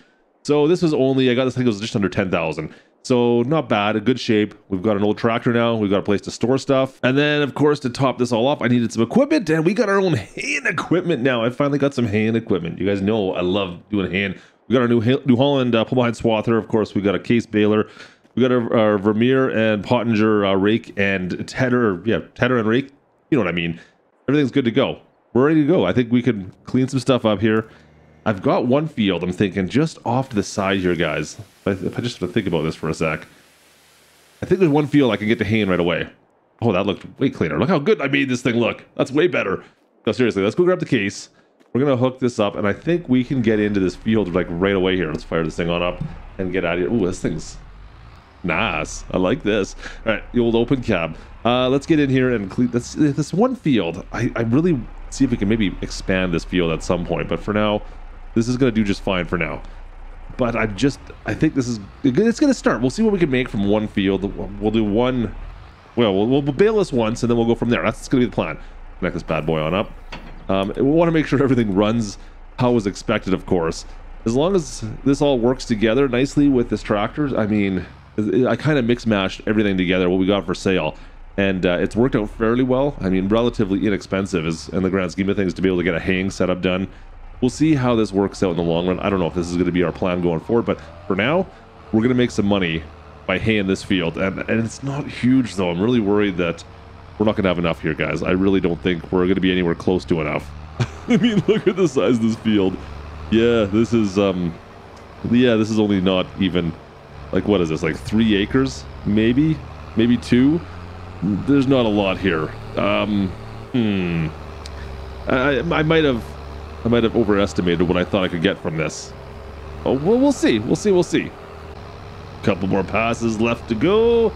So this was only I got this thing it was just under ten thousand. So not bad, a good shape. We've got an old tractor now. We've got a place to store stuff. And then of course to top this all off, I needed some equipment and we got our own hand equipment now. I finally got some hand equipment. You guys know I love doing hand We got our new New Holland uh, pull behind swather. Of course, we got a case baler. We got our, our Vermeer and Pottinger uh, rake and tedder. Yeah, tedder and rake. You know what I mean. Everything's good to go. We're ready to go. I think we can clean some stuff up here. I've got one field. I'm thinking just off to the side here, guys. If I, if I just have to think about this for a sec, I think there's one field I can get to haying right away. Oh, that looked way cleaner. Look how good I made this thing look. That's way better. No, seriously, let's go grab the case. We're going to hook this up, and I think we can get into this field like right away here. Let's fire this thing on up and get out of here. Ooh, this thing's nice. I like this. All right, the old open cab. Uh, let's get in here and clean this, this one field. I, I really see if we can maybe expand this field at some point, but for now, this is going to do just fine for now. But I just, I think this is, it's going to start. We'll see what we can make from one field. We'll do one, well, we'll, we'll bale this once, and then we'll go from there. That's going to be the plan. Connect this bad boy on up. Um, we want to make sure everything runs how was expected, of course. As long as this all works together nicely with this tractor, I mean, I kind of mix mashed everything together, what we got for sale. And uh, it's worked out fairly well. I mean, relatively inexpensive is in the grand scheme of things to be able to get a haying setup done. We'll see how this works out in the long run. I don't know if this is going to be our plan going forward, but for now, we're going to make some money by haying this field. And, and it's not huge, though. I'm really worried that we're not going to have enough here, guys. I really don't think we're going to be anywhere close to enough. I mean, look at the size of this field. Yeah, this is, um, yeah, this is only not even, like, what is this, like three acres? Maybe? Maybe two? There's not a lot here. Um, hmm. I, I might have, I might have overestimated what I thought I could get from this. Oh, well, we'll see. We'll see. We'll see. Couple more passes left to go.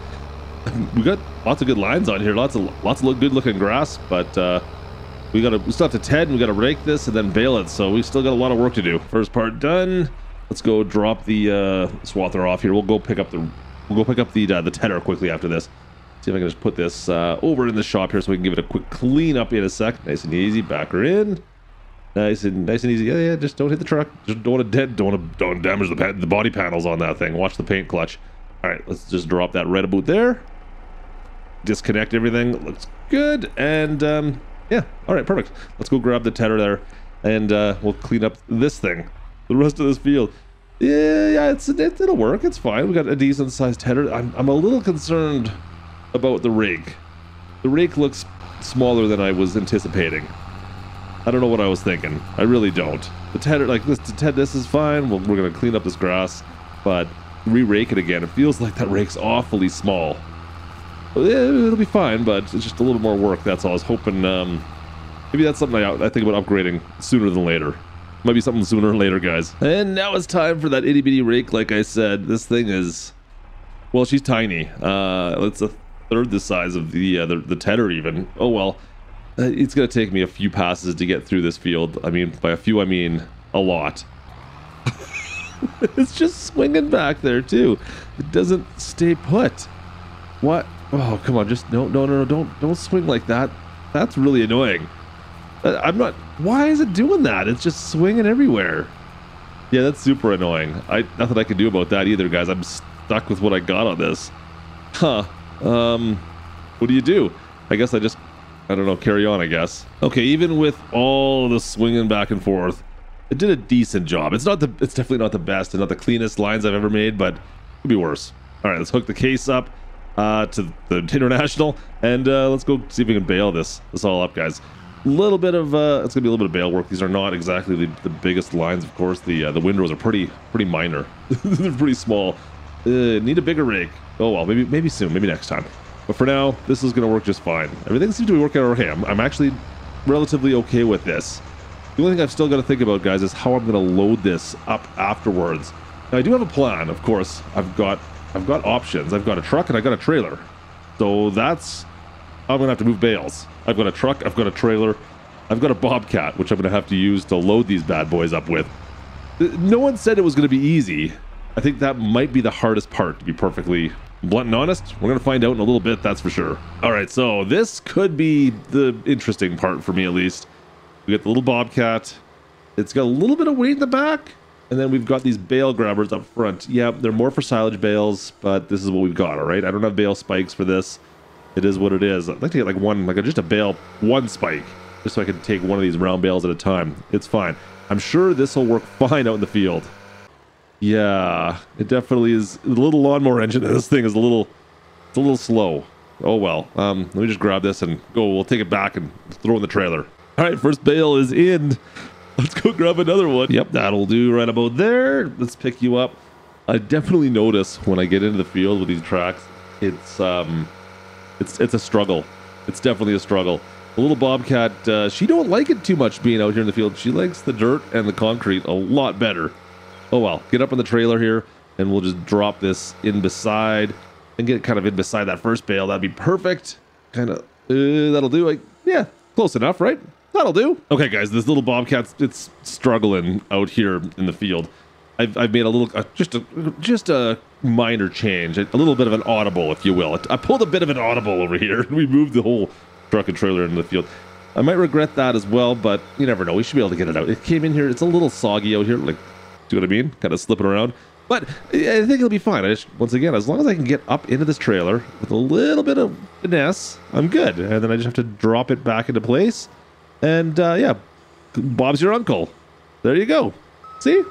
we got lots of good lines on here. Lots of lots of good looking grass, but uh, we got to we still have to ted and we got to rake this and then bale it. So we still got a lot of work to do. First part done. Let's go drop the uh, swather off here. We'll go pick up the we'll go pick up the uh, the tedder quickly after this. See if I can just put this uh, over in the shop here so we can give it a quick clean up in a sec. Nice and easy. Back her in. Nice and nice and easy. Yeah, yeah. Just don't hit the truck. Just don't want to dead. Don't want to don't damage the the body panels on that thing. Watch the paint Klutch. All right, let's just drop that red boot there disconnect everything. Looks good. And um, yeah, all right, perfect. Let's go grab the tedder there, and uh, we'll clean up this thing, the rest of this field. Yeah, yeah, it's it, it'll work. It's fine. We got a decent sized header. I'm I'm a little concerned about the rig. The rake looks smaller than I was anticipating. I don't know what I was thinking. I really don't. The tedder, like this, ted, this is fine. We're, we're gonna clean up this grass, but re-rake it again. It feels like that rake's awfully small it'll be fine, but it's just a little more work. That's all. I was hoping um, maybe that's something I, I think about upgrading sooner than later. Might be something sooner or later, guys. And now it's time for that itty bitty rake. Like I said, this thing is, well, she's tiny. Uh, it's a third the size of the uh, the, the tedder even. Oh well, uh, it's gonna take me a few passes to get through this field. I mean, by a few, I mean a lot. it's just swinging back there too. It doesn't stay put. What? Oh, come on, just no, no, no, no, don't, don't swing like that. That's really annoying. Uh, I'm not. Why is it doing that? It's just swinging everywhere. Yeah, that's super annoying. I nothing I can do about that either, guys. I'm stuck with what I got on this. Huh. Um, what do you do? I guess I just, I don't know, carry on. I guess. Okay, even with all the swinging back and forth, it did a decent job. It's not the, it's definitely not the best and not the cleanest lines I've ever made, but it could be worse. All right, let's hook the case up uh, to the international, and uh, let's go see if we can bale this this all up, guys. Little bit of uh, it's gonna be a little bit of bale work. These are not exactly the, the biggest lines, of course. The uh, the windrows are pretty pretty minor. They're pretty small. Uh, need a bigger rig. Oh well, maybe maybe soon, maybe next time. But for now, this is gonna work just fine. Everything seems to be working out okay. I'm, I'm actually relatively okay with this. The only thing I've still got to think about, guys, is how I'm gonna load this up afterwards. Now I do have a plan, of course. I've got I've got options. I've got a truck and I got a trailer. So that's I'm gonna have to move bales. I've got a truck, I've got a trailer, I've got a bobcat, which I'm gonna have to use to load these bad boys up with. Uh, no one said it was gonna be easy. I think that might be the hardest part, to be perfectly blunt and honest. We're gonna find out in a little bit, that's for sure. All right, so this could be the interesting part for me at least. We got the little bobcat. It's got a little bit of weight in the back. And then we've got these bale grabbers up front. Yeah, they're more for silage bales, but this is what we've got, all right? I don't have bale spikes for this. It is what it is. I'd like to get like one, like just a bale, one spike, just so I can take one of these round bales at a time. It's fine. I'm sure this will work fine out in the field. Yeah, it definitely is. The little lawnmower engine of this thing is a little, it's a little slow. Oh well. Um, let me just grab this and go. We'll take it back and throw in the trailer. All right, first bale is in. Let's go grab another one. Yep, that'll do right about there. Let's pick you up. I definitely notice when I get into the field with these tracks, it's um, it's it's a struggle. It's definitely a struggle. The little bobcat, uh, she don't like it too much being out here in the field. She likes the dirt and the concrete a lot better. Oh well, get up on the trailer here, and we'll just drop this in beside and get kind of in beside that first bale. That'd be perfect. Kind of, uh, that'll do. Like, yeah, close enough, right? That'll do. Okay, guys, this little bobcat's it's struggling out here in the field. I've, I've made a little, uh, just a just a minor change, a, little bit of an audible, if you will. I pulled a bit of an audible over here, and we moved the whole truck and trailer into the field. I might regret that as well, but you never know. We should be able to get it out. It came in here. It's a little soggy out here. Like, do you know what I mean? Kind of slipping around. But I think it'll be fine. I just, once again, as long as I can get up into this trailer with a little bit of finesse, I'm good. And then I just have to drop it back into place. And uh, yeah, Bob's your uncle. There you go. See?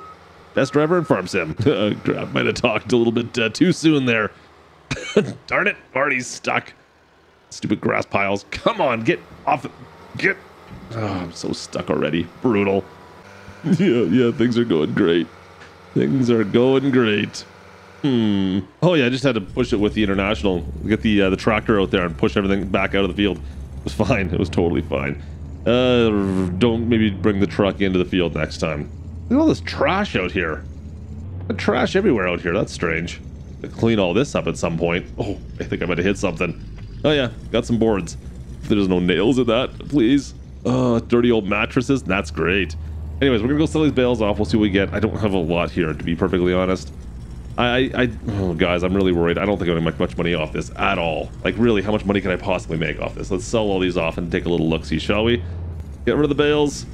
Best driver in Farm Sim. Might have talked a little bit uh, too soon there. Darn it, already stuck. Stupid grass piles. Come on, get off. Get. Oh, I'm so stuck already. Brutal. yeah, yeah, things are going great. Things are going great. Hmm. Oh yeah, I just had to push it with the international. Get the uh, the tractor out there and push everything back out of the field. It was fine. It was totally fine. Uh, don't maybe bring the truck into the field next time. Look at all this trash out here. Trash everywhere out here. That's strange. I clean all this up at some point. Oh, I think I might have hit something. Oh yeah, got some boards. There's no nails in that, please. Uh, dirty old mattresses. That's great. Anyways, we're gonna go sell these bales off. We'll see what we get. I don't have a lot here, to be perfectly honest. I, I, oh, guys, I'm really worried. I don't think I'm gonna make much money off this at all. Like, really, how much money can I possibly make off this? Let's sell all these off and take a little look-see, shall we? Get rid of the bales.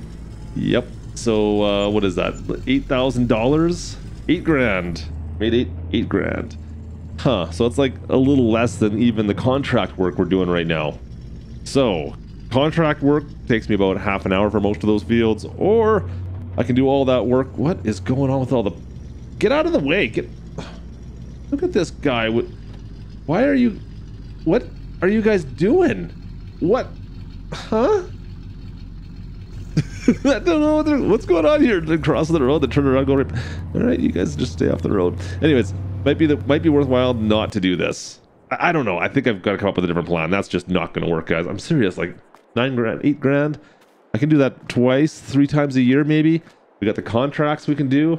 Yep. So, uh, what is that? $8,000? Eight grand. Made eight, eight grand. Huh, so it's like a little less than even the contract work we're doing right now. So, contract work takes me about half an hour for most of those fields, or I can do all that work. What is going on with all the... Get out of the way! Get... Look at this guy. Why are you... What are you guys doing? What? Huh? I don't know what what's going on here. They're crossing the road, they turn around, go right. All right, you guys just stay off the road. Anyways, might be the might be worthwhile not to do this. I, I don't know. I think I've got to come up with a different plan. That's just not going to work, guys. I'm serious. Like nine grand, eight grand. I can do that twice, three times a year, maybe. We got the contracts we can do.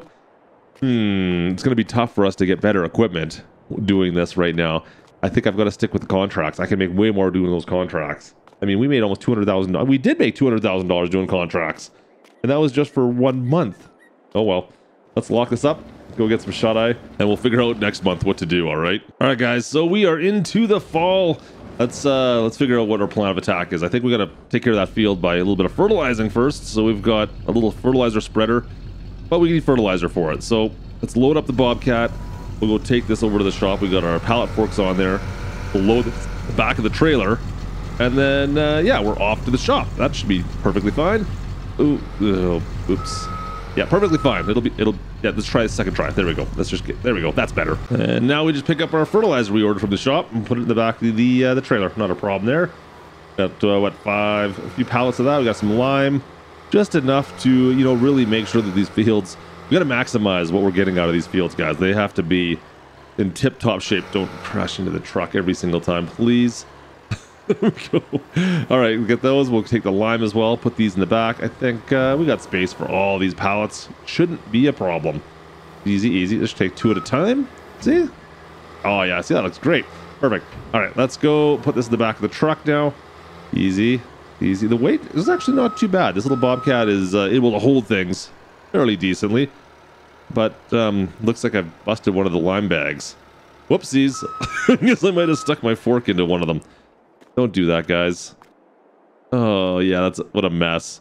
Hmm, it's going to be tough for us to get better equipment doing this right now. I think I've got to stick with the contracts. I can make way more doing those contracts. I mean, we made almost two hundred thousand. dollars. We did make two hundred thousand dollars doing contracts, and that was just for one month. Oh well. Let's lock this up. Go get some shut eye, and we'll figure out next month what to do. All right. All right, guys. So we are into the fall. Let's uh let's figure out what our plan of attack is. I think we got to take care of that field by a little bit of fertilizing first. So we've got a little fertilizer spreader, but we need fertilizer for it. So let's load up the Bobcat. We'll go take this over to the shop. We got our pallet forks on there. We'll load the back of the trailer and then, uh, yeah, we're off to the shop. That should be perfectly fine. Ooh, oh, oops. Yeah, perfectly fine. It'll be, it'll, yeah, let's try the second try. There we go. Let's just get, there we go. That's better. And now we just pick up our fertilizer we ordered from the shop and put it in the back of the, uh, the trailer. Not a problem there. Got, uh, what, five, a few pallets of that. We got some lime. Just enough to, you know, really make sure that these fields, we got to maximize what we're getting out of these fields, guys. They have to be in tip-top shape. Don't crash into the truck every single time, please. All right, we get those. We'll take the lime as well. Put these in the back. I think uh, we got space for all these pallets. Shouldn't be a problem. Easy, easy. Just take two at a time. See? Oh, yeah. See, that looks great. Perfect. All right, let's go put this in the back of the truck now. Easy, easy. The weight is actually not too bad. This little Bobcat is uh, able to hold things fairly decently. But um, looks like I've busted one of the lime bags. Whoopsies. I guess I might have stuck my fork into one of them. Don't do that, guys. Oh, yeah, that's what a mess.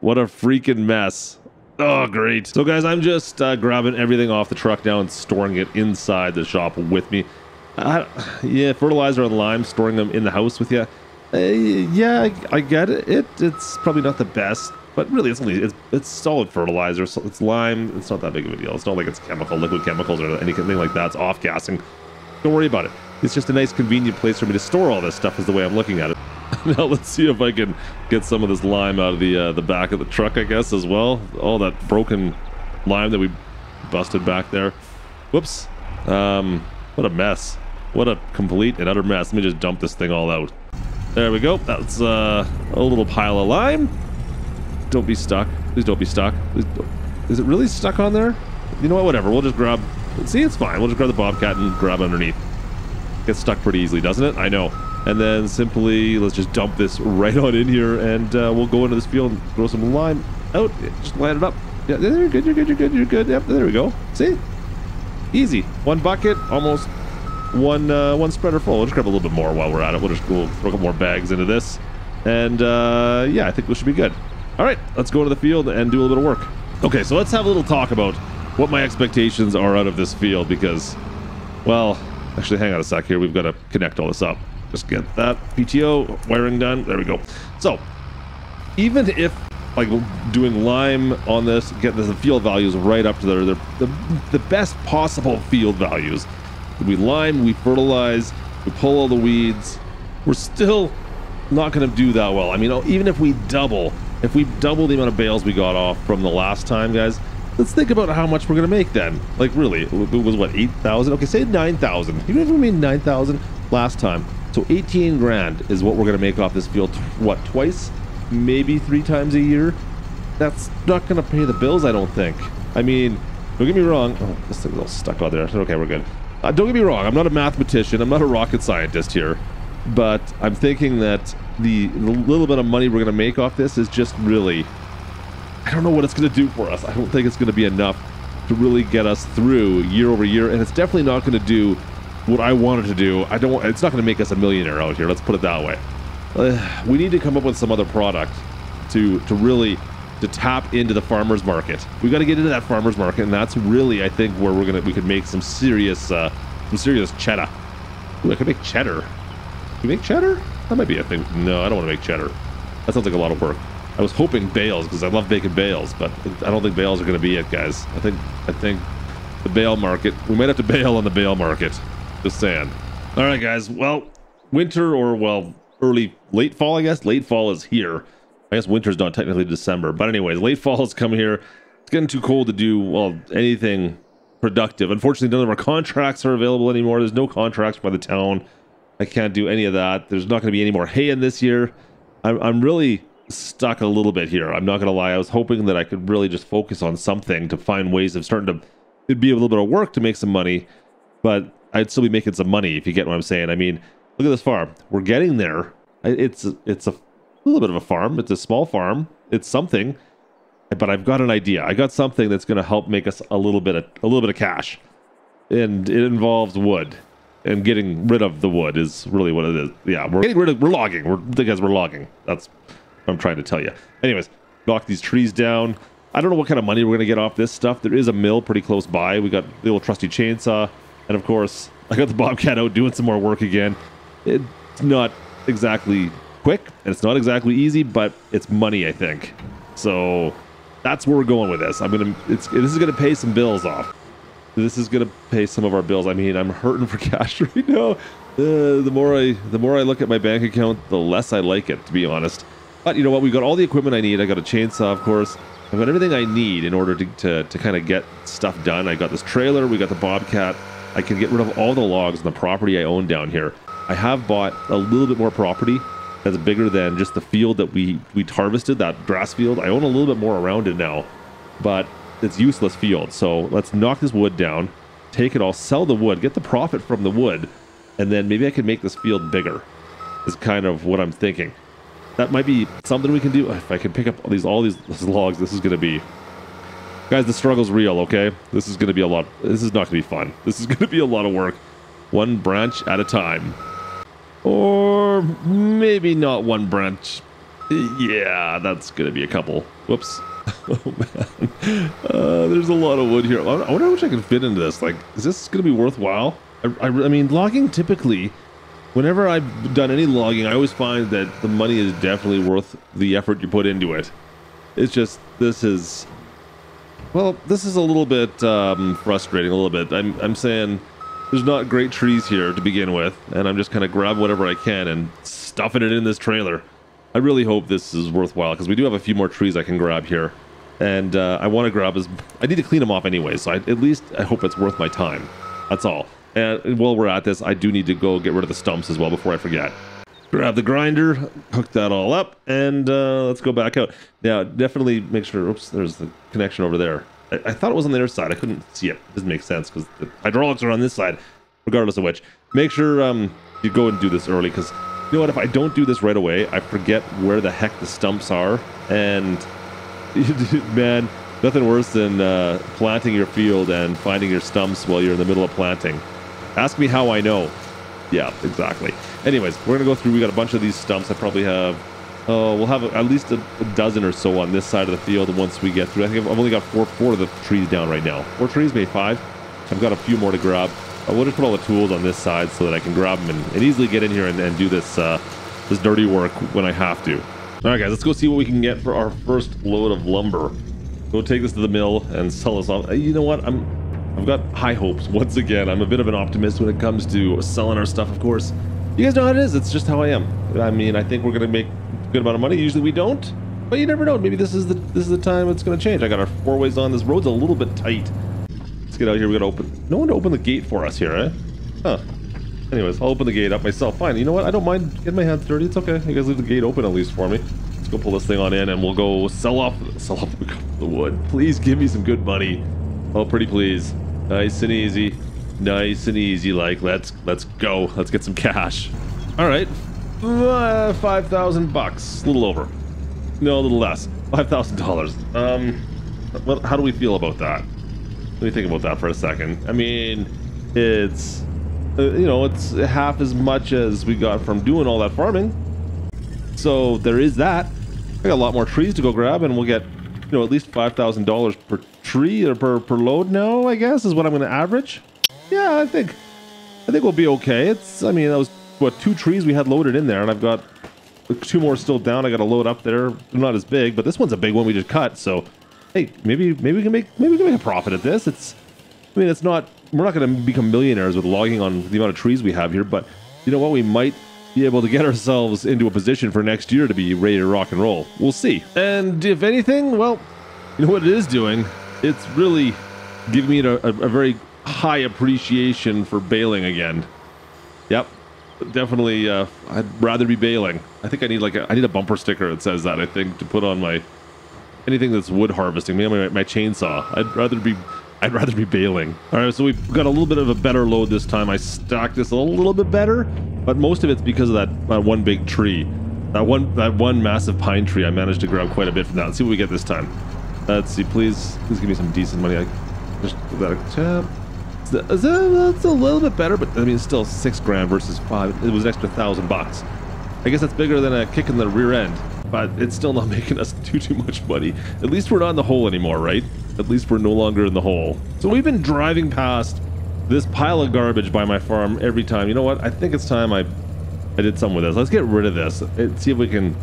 What a freaking mess. Oh, great. So, guys, I'm just uh, grabbing everything off the truck now and storing it inside the shop with me. Yeah, fertilizer and lime, storing them in the house with you. Uh, yeah, I, I, get it. it. It's probably not the best but really it's only it's, it's solid fertilizer. So it's lime. It's not that big of a deal. It's not like it's chemical, liquid chemicals, or anything like that. It's off gassing. Don't worry about it. It's just a nice, convenient place for me to store all this stuff. Is the way I'm looking at it. now let's see if I can get some of this lime out of the uh, the back of the truck, I guess, as well. All that broken lime that we busted back there. Whoops. Um, what a mess. What a complete and utter mess. Let me just dump this thing all out. There we go. That's uh, a little pile of lime. Don't be stuck. Please don't be stuck. Is it really stuck on there? You know what? Whatever. We'll just grab... See, it's fine. We'll just grab the Bobcat and grab underneath. Gets stuck pretty easily, doesn't it? I know. And then simply, let's just dump this right on in here, and uh, we'll go into this field and throw some lime out. Just line it up. Yeah, you're good, you're good, you're good, you're good. Yep, there we go. See? Easy. One bucket, almost one uh, one spreader full. We'll just grab a little bit more while we're at it. We'll just go throw a couple more bags into this. And uh, yeah, I think we should be good. All right, let's go to the field and do a little bit of work. Okay, so let's have a little talk about what my expectations are out of this field because, well, actually, hang on a sec here. We've got to connect all this up. Just get that PTO wiring done. There we go. So, even if like doing lime on this, getting the field values right up to their, their the, the best possible field values. We lime, we fertilize, we pull all the weeds. We're still not going to do that well. I mean, oh, even if we double, if we double the amount of bales we got off from the last time, guys, let's think about how much we're going to make then. Like, really, it was what, 8,000? Okay, say 9,000. You Even if we made 9,000 last time. So 18 grand is what we're going to make off this field, what, twice? maybe three times a year, that's not going to pay the bills, I don't think. I mean, don't get me wrong. Oh, this thing's all stuck on there. Okay, we're good. Uh, don't get me wrong. I'm not a mathematician. I'm not a rocket scientist here. But I'm thinking that the, the little bit of money we're going to make off this is just really... I don't know what it's going to do for us. I don't think it's going to be enough to really get us through year over year. And it's definitely not going to do what I wanted to do. I don't. It's not going to make us a millionaire out here. Let's put it that way uh, we need to come up with some other product to to really to tap into the farmers market. We got to get into that farmers market, and that's really, I think, where we're gonna we could make some serious uh, some serious cheddar. Ooh, I could make cheddar. Can we make cheddar? That might be a thing. No, I don't want to make cheddar. That sounds like a lot of work. I was hoping bales because I love baking bales, but I don't think bales are going to be it, guys. I think I think the bale market. We might have to bail on the bale market. Just saying. All right, guys. Well, winter or well, early, late fall, I guess. Late fall is here. I guess winter's not technically December. But anyways, late fall is coming here. It's getting too cold to do, well, anything productive. Unfortunately, none of our contracts are available anymore. There's no contracts by the town. I can't do any of that. There's not going to be any more hay in this year. I'm, I'm really stuck a little bit here. I'm not going to lie. I was hoping that I could really just focus on something to find ways of starting to it'd be a little bit of work to make some money, but I'd still be making some money if you get what I'm saying. I mean, Look at this farm. We're getting there. It's it's a little bit of a farm. It's a small farm. It's something, but I've got an idea. I got something that's going to help make us a little bit of a little bit of cash, and it involves wood. And getting rid of the wood is really what it is. Yeah, we're getting rid of. We're logging. We're because we're logging. That's I'm trying to tell you. Anyways, knock these trees down. I don't know what kind of money we're gonna get off this stuff. There is a mill pretty close by. We got the old trusty chainsaw, and of course, I got the bobcat out doing some more work again. It's not exactly quick and it's not exactly easy, but it's money, I think. So that's where we're going with this. I'm gonna. This is gonna pay some bills off. This is gonna pay some of our bills. I mean, I'm hurting for cash right now. Uh, the more I the more I look at my bank account, the less I like it, to be honest. But you know what? We got all the equipment I need. I got a chainsaw, of course. I've got everything I need in order to, to, to kind of get stuff done. I got this trailer. We got the Bobcat. I can get rid of all the logs on the property I own down here. I have bought a little bit more property that's bigger than just the field that we we harvested, that grass field. I own a little bit more around it now, but it's useless field. So let's knock this wood down, take it all, sell the wood, get the profit from the wood, and then maybe I can make this field bigger. Is kind of what I'm thinking. That might be something we can do. If I can pick up all these all these, logs, this is going to be guys. The struggle's real. Okay, this is going to be a lot. This is not going to be fun. This is going to be a lot of work, one branch at a time. Or maybe not one branch. Yeah, that's going to be a couple. Whoops. oh, man. Uh, there's a lot of wood here. I wonder how much I can fit into this. Like, is this going to be worthwhile? I, I, I mean, logging typically, whenever I've done any logging, I always find that the money is definitely worth the effort you put into it. It's just this is well, this is a little bit um, frustrating. A little bit. I'm I'm saying there's not great trees here to begin with, and I'm just kind of grabbing whatever I can and stuffing it in this trailer. I really hope this is worthwhile because we do have a few more trees I can grab here, and uh, I want to grab as I need to clean them off anyway. So I, at least I hope it's worth my time. That's all. And while we're at this, I do need to go get rid of the stumps as well before I forget grab the grinder, hook that all up, and uh, let's go back out. Now, definitely make sure, oops, there's the connection over there. I, I thought it was on the other side. I couldn't see it. it Doesn't make sense because the hydraulics are on this side, regardless of which. Make sure um, you go and do this early because you know what? If I don't do this right away, I forget where the heck the stumps are. And man, nothing worse than uh, planting your field and finding your stumps while you're in the middle of planting. Ask me how I know. Yeah, exactly. Anyways, we're gonna go through. We got a bunch of these stumps. I probably have. Oh, we'll have at least a, a, dozen or so on this side of the field once we get through. I think I've only got four, four of the trees down right now. Four trees, maybe five. I've got a few more to grab. Uh, I will just put all the tools on this side so that I can grab them and, and easily get in here and, and do this uh, this dirty work when I have to. All right, guys, let's go see what we can get for our first load of lumber. Go take this to the mill and sell this off. Uh, you know what? I'm I've got high hopes. Once again, I'm a bit of an optimist when it comes to selling our stuff, of course. You guys know how it is. It's just how I am. I mean, I think we're going to make a good amount of money. Usually we don't, but you never know. Maybe this is the this is the time it's going to change. I got our four ways on. This road's a little bit tight. Let's get out here. We got to open. No one to open the gate for us here, eh? Huh. Anyways, I'll open the gate up myself. Fine. You know what? I don't mind getting my hands dirty. It's okay. You guys leave the gate open at least for me. Let's go pull this thing on in, and we'll go sell off sell off the wood. Please give me some good money. Oh, pretty please. Nice and easy. Nice and easy. Like, let's let's go. Let's get some cash. All right. Uh, 5,000 bucks. A little over. No, a little less. $5,000. Um, how do we feel about that? Let me think about that for a second. I mean, it's, uh, you know, it's half as much as we got from doing all that farming. So there is that. I got a lot more trees to go grab, and we'll get, you know, at least $5,000 per tree or per, per load now, I guess, is what I'm going to average. Yeah, I think, I think we'll be okay. It's, I mean, that was what two trees we had loaded in there, and I've got two more still down. I got to load up there. They're not as big, but this one's a big one we just cut. So, hey, maybe maybe we can make maybe we can make a profit at this. It's, I mean, it's not. We're not going to become millionaires with logging on the amount of trees we have here, but you know what? We might be able to get ourselves into a position for next year to be ready to rock and roll. We'll see. And if anything, well, you know what it is doing? It's really giving me a, a, a very high appreciation for baling again. Yep, definitely uh, I'd rather be baling. I think I need like a, I need a bumper sticker that says that I think to put on my anything that's wood harvesting. Maybe my, my chainsaw. I'd rather be I'd rather be baling. All right, so we've got a little bit of a better load this time. I stacked this a little bit better, but most of it's because of that uh, one big tree. That one that one massive pine tree. I managed to grab quite a bit from that. Let's see what we get this time. Let's see. Please, please give me some decent money. I just that. That's a little bit better, but I mean, it's still six grand versus five. It was an extra thousand bucks. I guess that's bigger than a kick in the rear end, but it's still not making us too too much money. At least we're not in the hole anymore, right? At least we're no longer in the hole. So we've been driving past this pile of garbage by my farm every time. You know what? I think it's time I I did something with this. Let's get rid of this. see if we can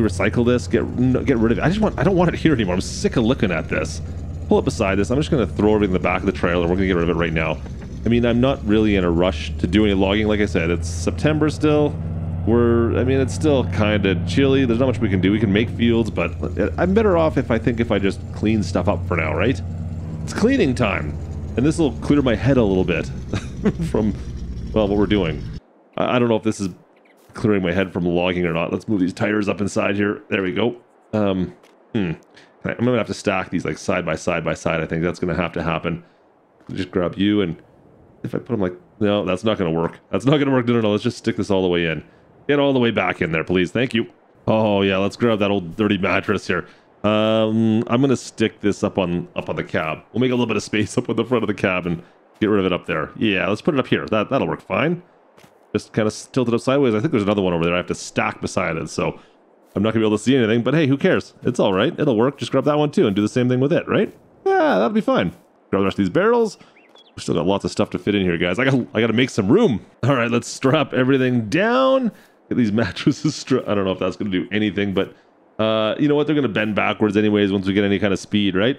recycle this. Get get rid of it. I just want. I don't want it here anymore. I'm sick of looking at this pull it beside this. I'm just going to throw everything in the back of the trailer. We're to get rid of it right now. I mean, I'm not really in a rush to do any logging. Like I said, it's September still. We're, I mean, it's still kind of chilly. There's not much we can do. We can make fields, but I'm better off if I think if I just clean stuff up for now, right? It's cleaning time. And this will clear my head a little bit from, well, what we're doing. I, I don't know if this is clearing my head from logging or not. Let's move these tires up inside here. There we go. Um, hmm. I'm gonna have to stack these like side by side by side. I think that's gonna have to happen. Just grab you and if I put them like no, that's not gonna work. That's not gonna work. No, no, no. Let's just stick this all the way in. Get all the way back in there, please. Thank you. Oh yeah, let's grab that old dirty mattress here. Um, I'm gonna stick this up on up on the cab. We'll make a little bit of space up on the front of the cab and get rid of it up there. Yeah, let's put it up here. That that'll work fine. Just kind of tilt it up sideways. I think there's another one over there. I have to stack beside it. So I'm not gonna be able to see anything, but hey, who cares? It's all right. It'll work. Just grab that one too and do the same thing with it, right? Yeah, that'll be fine. Grab the rest of these barrels. We still got lots of stuff to fit in here, guys. I got I got to make some room. All right, let's strap everything down. Get these mattresses. Strapped. I don't know if that's gonna do anything, but Uh, you know what? They're going to bend backwards anyways once we get any kind of speed, right?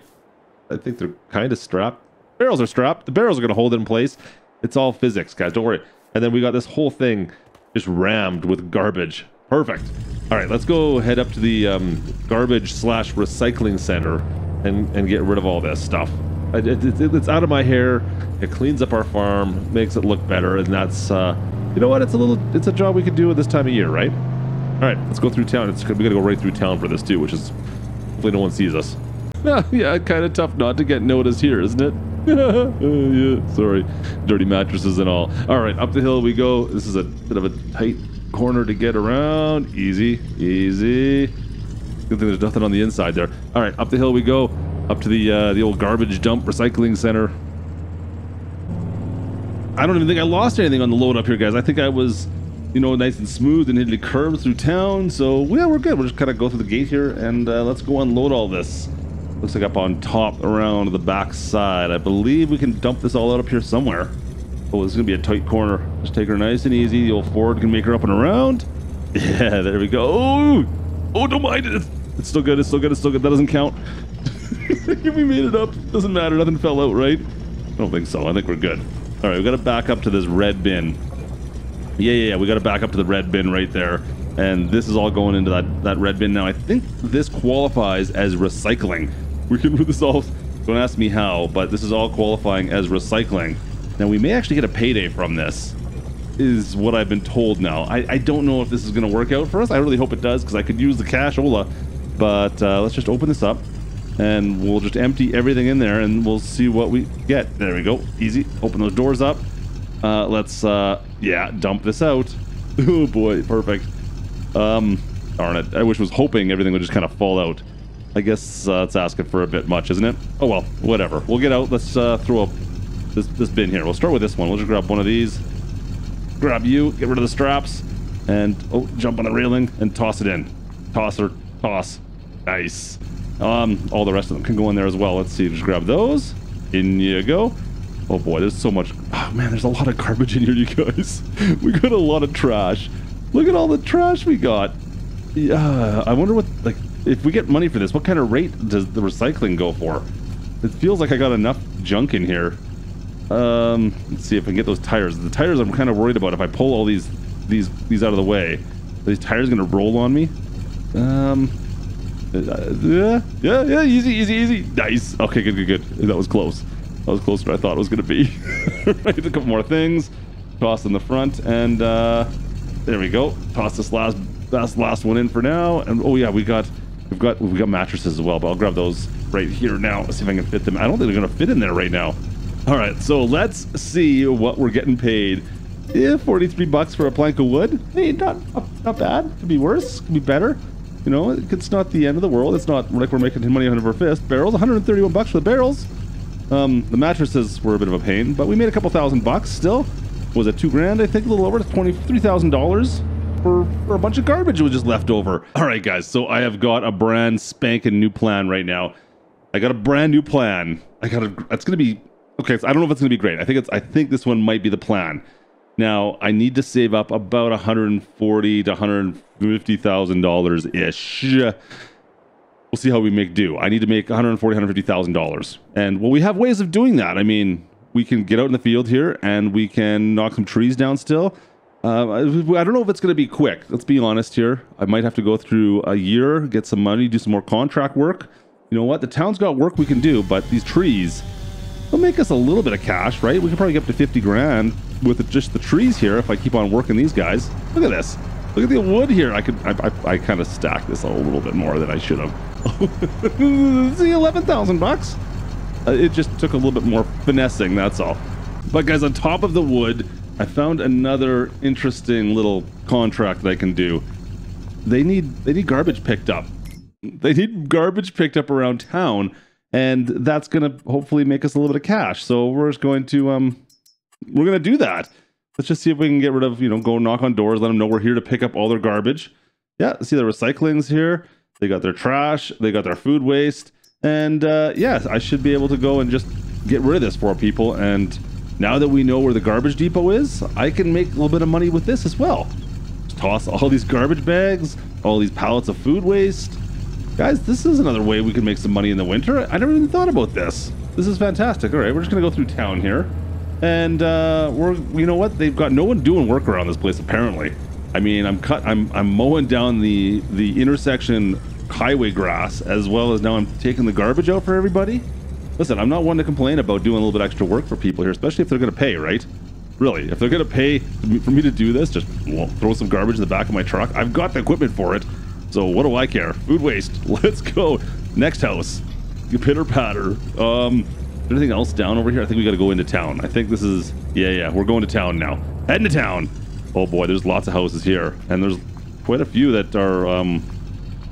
I think they're kind of strapped. Barrels are strapped. The barrels are going to hold it in place. It's all physics, guys. Don't worry. And then we got this whole thing just rammed with garbage. Perfect. All right, let's go head up to the um, garbage slash recycling center and, and get rid of all this stuff. It, it, it, it's out of my hair. It cleans up our farm, makes it look better, and that's, uh, you know what? It's a little, it's a job we could do at this time of year, right? All right, let's go through town. It's we gotta go right through town for this too, which is hopefully no one sees us. Yeah, yeah, kind of tough not to get noticed here, isn't it? uh, yeah, sorry, dirty mattresses and all. All right, up the hill we go. This is a bit of a tight corner to get around. Easy, easy. Good thing there's nothing on the inside there. All right, up the hill we go. Up to the uh, the old garbage dump recycling center. I don't even think I lost anything on the load up here, guys. I think I was, you know, nice and smooth and hitting the curves through town. So yeah, we're good. We'll just kind of go through the gate here and uh, let's go unload all this. Looks like up on top around the back side. I believe we can dump this all out up here somewhere. Oh, this is going to be a tight corner. Just take her nice and easy. The old Ford can make her up and around. Yeah, there we go. Oh, oh don't mind it. It's, still good. It's still good. It's still good. That doesn't count. we made it up. Doesn't matter. Nothing fell out, right? I don't think so. I think we're good. All right, we got to back up to this red bin. Yeah, yeah, yeah. We got to back up to the red bin right there. And this is all going into that, that red bin now. I think this qualifies as recycling. We can this all. Don't ask me how, but this is all qualifying as recycling. Now we may actually get a payday from this, is what I've been told now. I, I don't know if this is going to work out for us. I really hope it does because I could use the cash, Ola. But uh, let's just open this up and we'll just empty everything in there and we'll see what we get. There we go. Easy. Open those doors up. Uh, let's, uh, yeah, dump this out. oh boy, perfect. Um, darn it. I wish was hoping everything would just kind of fall out. I guess uh, it's asking for a bit much, isn't it? Oh well, whatever. We'll get out. Let's uh, throw up this, this bin here. We'll start with this one. We'll just grab one of these. Grab you, get rid of the straps, and oh, jump on the railing and toss it in. Toss or toss. Nice. Um, all the rest of them can go in there as well. Let's see. Just grab those. In you go. Oh boy, there's so much. Oh man, there's a lot of garbage in here, you guys. we got a lot of trash. Look at all the trash we got. Yeah, I wonder what like if we get money for this, what kind of rate does the recycling go for? It feels like I got enough junk in here. Um, let's see if I can get those tires. The tires I'm kind of worried about. If I pull all these these these out of the way, these tires gonna roll on me? Um, uh, yeah, yeah, yeah, easy, easy, easy. Nice. Okay, good, good, good. That was close. That was closer than I thought it was gonna be. right, a couple more things. Toss in the front, and uh, there we go. Toss this last last last one in for now. And oh yeah, we got we've got we've got mattresses as well, but I'll grab those right here now. See if I can fit them. I don't think they're gonna fit in there right now. All right, so let's see what we're getting paid. Yeah, 43 bucks for a plank of wood. Hey, not not bad. Could be worse. Could be better. You know, it's not the end of the world. It's not like we're making money out of our fist. Barrels, 131 bucks for the barrels. Um, the mattresses were a bit of a pain, but we made a couple thousand bucks still. Was it two grand? I think a little over twenty-three thousand dollars for a bunch of garbage that was just left over. All right, guys. So I have got a brand spanking new plan right now. I got a brand new plan. I got a. that's gonna be Okay, so I don't know if it's going to be great. I think it's. I think this one might be the plan. Now I need to save up about 140 to 150 thousand dollars ish. We'll see how we make do. I need to make 140, 150 thousand dollars, and well, we have ways of doing that. I mean, we can get out in the field here and we can knock some trees down still. Uh, I don't know if it's going to be quick. Let's be honest here. I might have to go through a year, get some money, do some more contract work. You know what? The town's got work we can do, but these trees It'll make us a little bit of cash, right? We can probably get up to 50 grand with just the trees here if I keep on working these guys. Look at this. Look at the wood here. I could, I, I, I kind of stacked this a little bit more than I should have. See, 11,000 bucks. Uh, it just took a little bit more finessing, that's all. But guys, on top of the wood, I found another interesting little contract that I can do. They need, they need garbage picked up. They need garbage picked up around town and that's going to hopefully make us a little bit of cash. So we're just going to um, we're to do that. Let's just see if we can get rid of you know go knock on doors, let them know we're here to pick up all their garbage. Yeah, see the recycling's here. They got their trash, they got their food waste, and uh, yeah, I should be able to go and just get rid of this for people. And now that we know where the garbage depot is, I can make a little bit of money with this as well. Just toss all these garbage bags, all these pallets of food waste Guys, this is another way we can make some money in the winter. I never even thought about this. This is fantastic. All right, we're just gonna go through town here, and uh, we're you know what? They've got no one doing work around this place apparently. I mean, I'm cut. I'm I'm mowing down the the intersection highway grass as well as now I'm taking the garbage out for everybody. Listen, I'm not one to complain about doing a little bit extra work for people here, especially if they're gonna pay, right? Really, if they're gonna pay for me to do this, just throw some garbage in the back of my truck. I've got the equipment for it. So what do I care? Food waste. Let's go. Next house. You pitter patter. Um, anything else down over here? I think we got to go into town. I think this is yeah, yeah. We're going to town now. Heading to town. Oh boy, there's lots of houses here, and there's quite a few that are um,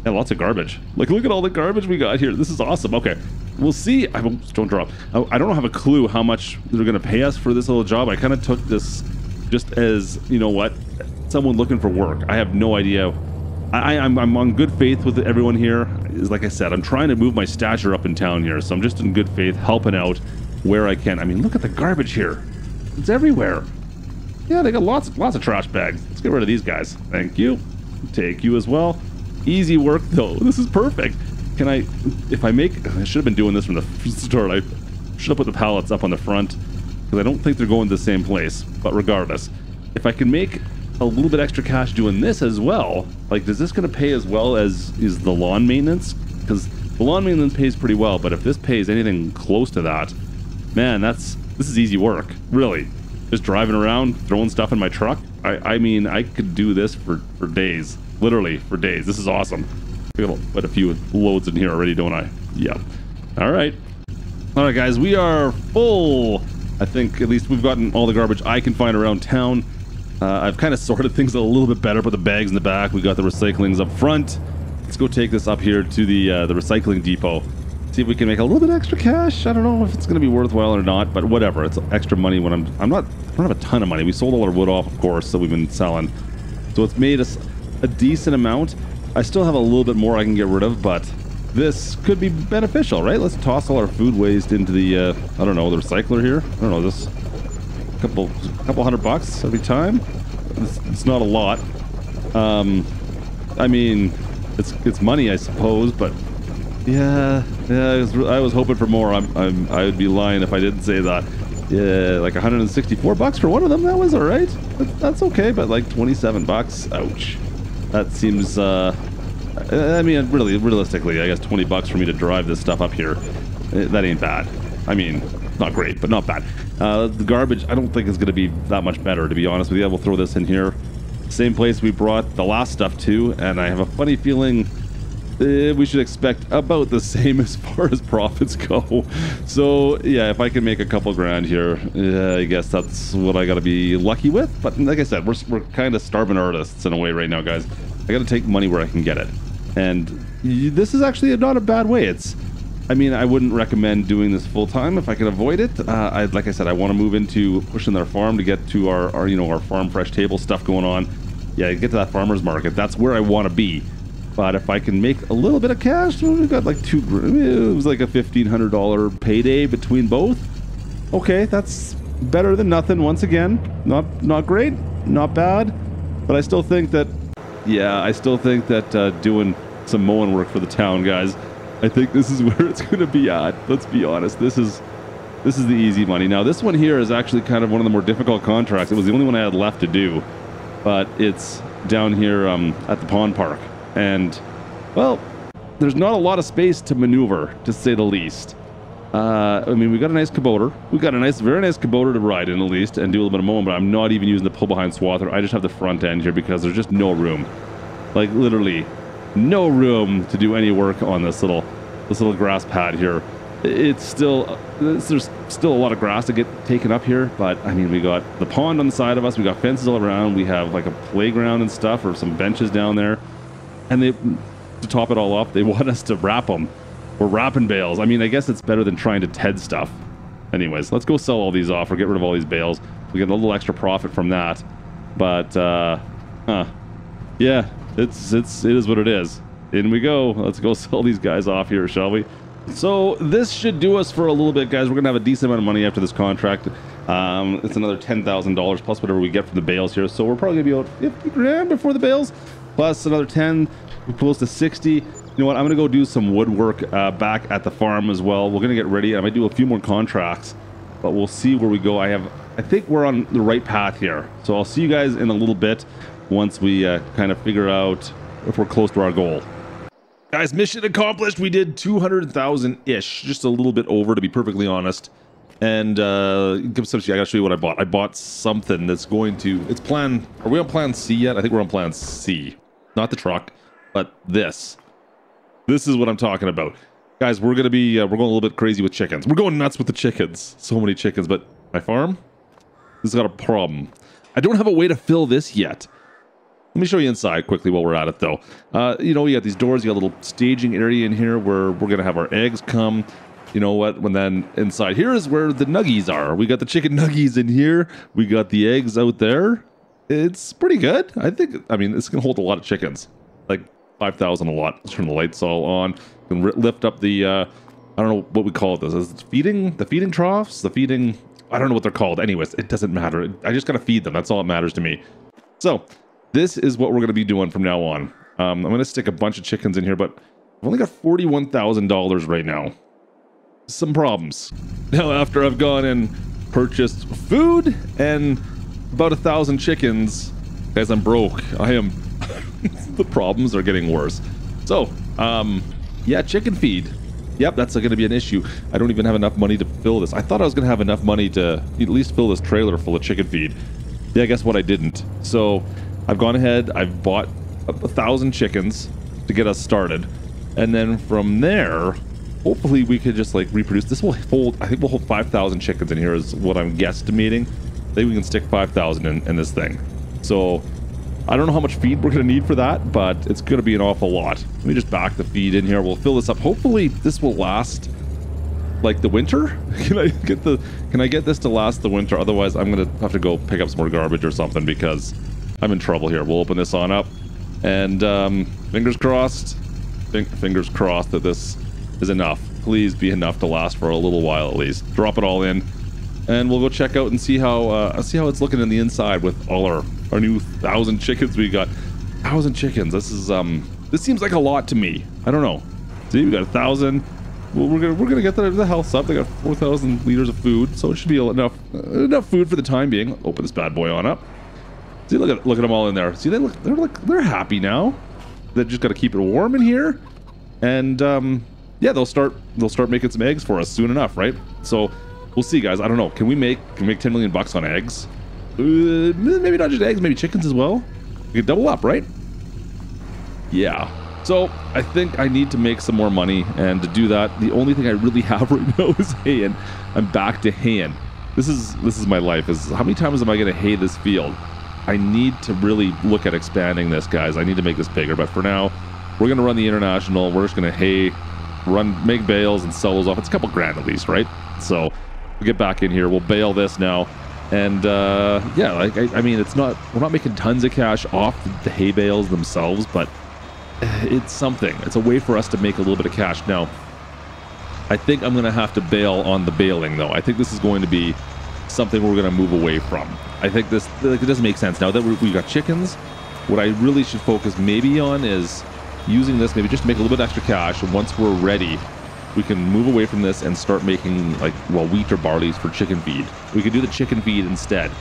yeah, lots of garbage. Like, look at all the garbage we got here. This is awesome. Okay, we'll see. I don't drop. I, I don't have a clue how much they're gonna pay us for this little job. I kind of took this just as you know what, someone looking for work. I have no idea I, am on good faith with everyone here. Is like I said, I'm trying to move my stature up in town here, so I'm just in good faith, helping out where I can. I mean, look at the garbage here; it's everywhere. Yeah, they got lots lots of trash bags. Let's get rid of these guys. Thank you. Take you as well. Easy work though. This is perfect. Can I, if I make, I should have been doing this from the start. I should have put the pallets up on the front because I don't think they're going to the same place. But regardless, if I can make a little bit extra cash doing this as well. Like, is this going to pay as well as is the lawn maintenance? Because the lawn maintenance pays pretty well, but if this pays anything close to that, man, that's this is easy work, really. Just driving around, throwing stuff in my truck. I, I mean, I could do this for, for days, literally for days. This is awesome. We got quite a few loads in here already, don't I? Yeah. All right. All right, guys, we are full. I think at least we've gotten all the garbage I can find around town. Uh, I've kind of sorted things a little bit better. Put the bags in the back. We got the recyclings up front. Let's go take this up here to the uh, the recycling depot. See if we can make a little bit extra cash. I don't know if it's going to be worthwhile or not, but whatever. It's extra money when I'm I'm not I don't have a ton of money. We sold all our wood off, of course, so we've been selling. So it's made us a decent amount. I still have a little bit more I can get rid of, but this could be beneficial, right? Let's toss all our food waste into the uh, I don't know the recycler here. I don't know this couple couple hundred bucks every time. It's, it's not a lot. Um, I mean, it's it's money, I suppose, but yeah, yeah. I was, I was hoping for more. I'm, I'm I would be lying if I didn't say that. Yeah, like 164 bucks for one of them. That was all right. That's okay, but like 27 bucks. Ouch. That seems. Uh, I mean, really, realistically, I guess 20 bucks for me to drive this stuff up here. Eh, that ain't bad. I mean, not great, but not bad. Uh, the garbage, I don't think is going to be that much better, to be honest with you. We'll throw this in here. Same place we brought the last stuff to, and I have a funny feeling uh, we should expect about the same as far as profits go. So, yeah, if I can make a couple grand here, uh, I guess that's what I got to be lucky with. But like I said, we're, we're kind of starving artists in a way right now, guys. I got to take money where I can get it. And this is actually not a bad way. It's I mean, I wouldn't recommend doing this full time if I can avoid it. Uh, I, like I said, I want to move into pushing their farm to get to our, our, you know, our farm fresh table stuff going on. Yeah, get to that farmer's market. That's where I want to be. But if I can make a little bit of cash, we got like two. It was like a fifteen hundred dollar payday between both. Okay, that's better than nothing. Once again, not not great, not bad, but I still think that. Yeah, I still think that uh, doing some mowing work for the town, guys I think this is where it's going to be at. Let's be honest. This is this is the easy money. Now, this one here is actually kind of one of the more difficult contracts. It was the only one I had left to do, but it's down here um, at the pond park. And, well, there's not a lot of space to maneuver, to say the least. Uh, I mean, we got a nice Kubota. We got a nice, very nice Kubota to ride in at least and do a little bit of mowing, but I'm not even using the pull behind swather. I just have the front end here because there's just no room. Like, literally, no room to do any work on this little this little grass pad here. It's still there's still a lot of grass to get taken up here, but I mean we got the pond on the side of us, we got fences all around, we have like a playground and stuff, or some benches down there, and they to top it all off, they want us to wrap them. We're wrapping bales. I mean, I guess it's better than trying to TED stuff. Anyways, let's go sell all these off or get rid of all these bales. We get a little extra profit from that. But, uh, huh. Yeah, it's it's it is what it is. In we go. Let's go sell these guys off here, shall we? So this should do us for a little bit, guys. We're gonna have a decent amount of money after this contract. Um, it's another ten thousand dollars plus whatever we get from the bales here. So we're probably gonna be about fifty grand before the bales, plus another ten, close to sixty. You know what? I'm gonna go do some woodwork uh, back at the farm as well. We're gonna get ready. I might do a few more contracts, but we'll see where we go. I have, I think we're on the right path here. So I'll see you guys in a little bit once we uh, kind of figure out if we're close to our goal. Guys, mission accomplished. We did 200,000 ish, just a little bit over to be perfectly honest. And uh, give some. I gotta show you what I bought. I bought something that's going to. It's plan. Are we on plan C yet? I think we're on plan C. Not the truck, but this. This is what I'm talking about, guys. We're gonna be. Uh, we're going a little bit crazy with chickens. We're going nuts with the chickens. So many chickens, but my farm. This has got a problem. I don't have a way to fill this yet. Let me show you inside quickly while we're at it, though. Uh, you know, you got these doors. You got a little staging area in here where we're gonna have our eggs come you know what? When then inside here is where the nuggies are. We got the chicken nuggies in here. We got the eggs out there. It's pretty good. I think. I mean, it's gonna hold a lot of chickens. Like five thousand a lot. Let's turn the lights all on. Can lift up the. Uh, I don't know what we call it. This is feeding the feeding troughs. The feeding. I don't know what they're called. Anyways, it doesn't matter. I just gotta feed them. That's all that matters to me. So this is what we're gonna be doing from now on. Um, I'm gonna stick a bunch of chickens in here, but I've only got forty-one thousand dollars right now some problems. Now, after I've gone and purchased food and about a thousand chickens, as I'm broke, I am. the problems are getting worse. So, um, yeah, chicken feed. Yep, that's going to be an issue. I don't even have enough money to fill this. I thought I was going to have enough money to at least fill this trailer full of chicken feed. Yeah, guess what? I didn't. So, I've gone ahead. I've bought a, thousand chickens to get us started, and then from there, hopefully we could just like reproduce. This will hold, I think we'll hold 5,000 chickens in here is what I'm guesstimating. I think we can stick 5,000 in, in this thing. So I don't know how much feed we're going to need for that, but it's going to be an awful lot. Let me just back the feed in here. We'll fill this up. Hopefully this will last like the winter. Can I get the, can I get this to last the winter? Otherwise I'm going to have to go pick up some more garbage or something because I'm in trouble here. We'll open this on up and um, fingers crossed, fingers crossed that this is enough. Please be enough to last for a little while at least. Drop it all in, and we'll go check out and see how uh, see how it's looking in the inside with all our our new thousand chickens we got. Thousand chickens. This is um this seems like a lot to me. I don't know. See, we got a thousand. Well, we're gonna we're gonna get the, the health up. They got four thousand liters of food, so it should be enough enough food for the time being. Open this bad boy on up. See, look at look at them all in there. See, they look they're like they're happy now. They just got to keep it warm in here, and um, yeah, they'll start they'll start making some eggs for us soon enough, right? So we'll see, guys. I don't know. Can we make can we make 10 million bucks on eggs? Uh, maybe not just eggs, maybe chickens as well. We could double up, right? Yeah. So I think I need to make some more money, and to do that, the only thing I really have right now is hay, and I'm back to haying. This is this is my life. Is how many times am I going to hay this field? I need to really look at expanding this, guys. I need to make this bigger, but for now, we're going to run the international. We're just going to hay run, make bales and sell those off. It's a couple grand at least, right? So we'll get back in here. We'll bale this now. And uh, yeah, like I, I, mean, it's not we're not making tons of cash off the hay bales themselves, but it's something. It's a way for us to make a little bit of cash. Now, I think I'm going to have to bail on the baling, though. I think this is going to be something we're going to move away from. I think this like, it doesn't make sense now that we've got chickens. What I really should focus maybe on is using this, maybe just to make a little bit extra cash. Once we're ready, we can move away from this and start making like, well, wheat or barleys for chicken feed. We could do the chicken feed instead.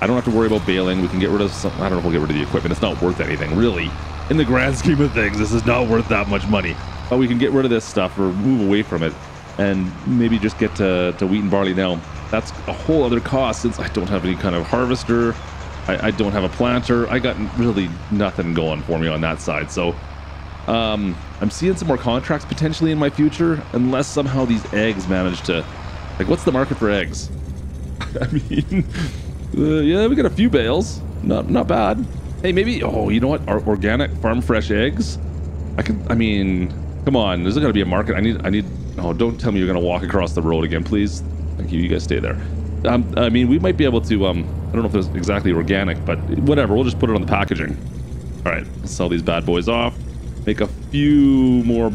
I don't have to worry about baling. We can get rid of some, I don't know if we'll get rid of the equipment. It's not worth anything, really. In the grand scheme of things, this is not worth that much money. But we can get rid of this stuff or move away from it and maybe just get to, to wheat and barley now. That's a whole other cost since I don't have any kind of harvester. I, I don't have a planter. I got really nothing going for me on that side. So um, I'm seeing some more contracts potentially in my future, unless somehow these eggs manage to. Like, what's the market for eggs? I mean, uh, yeah, we got a few bales. Not not bad. Hey, maybe. Oh, you know what? Our organic farm fresh eggs. I can. I mean, come on. There's gonna be a market. I need. I need. Oh, don't tell me you're gonna walk across the road again, please. Thank you. You guys stay there. Um, I mean, we might be able to. Um, I don't know if it's exactly organic, but whatever. We'll just put it on the packaging. All right. Sell these bad boys off make a few more.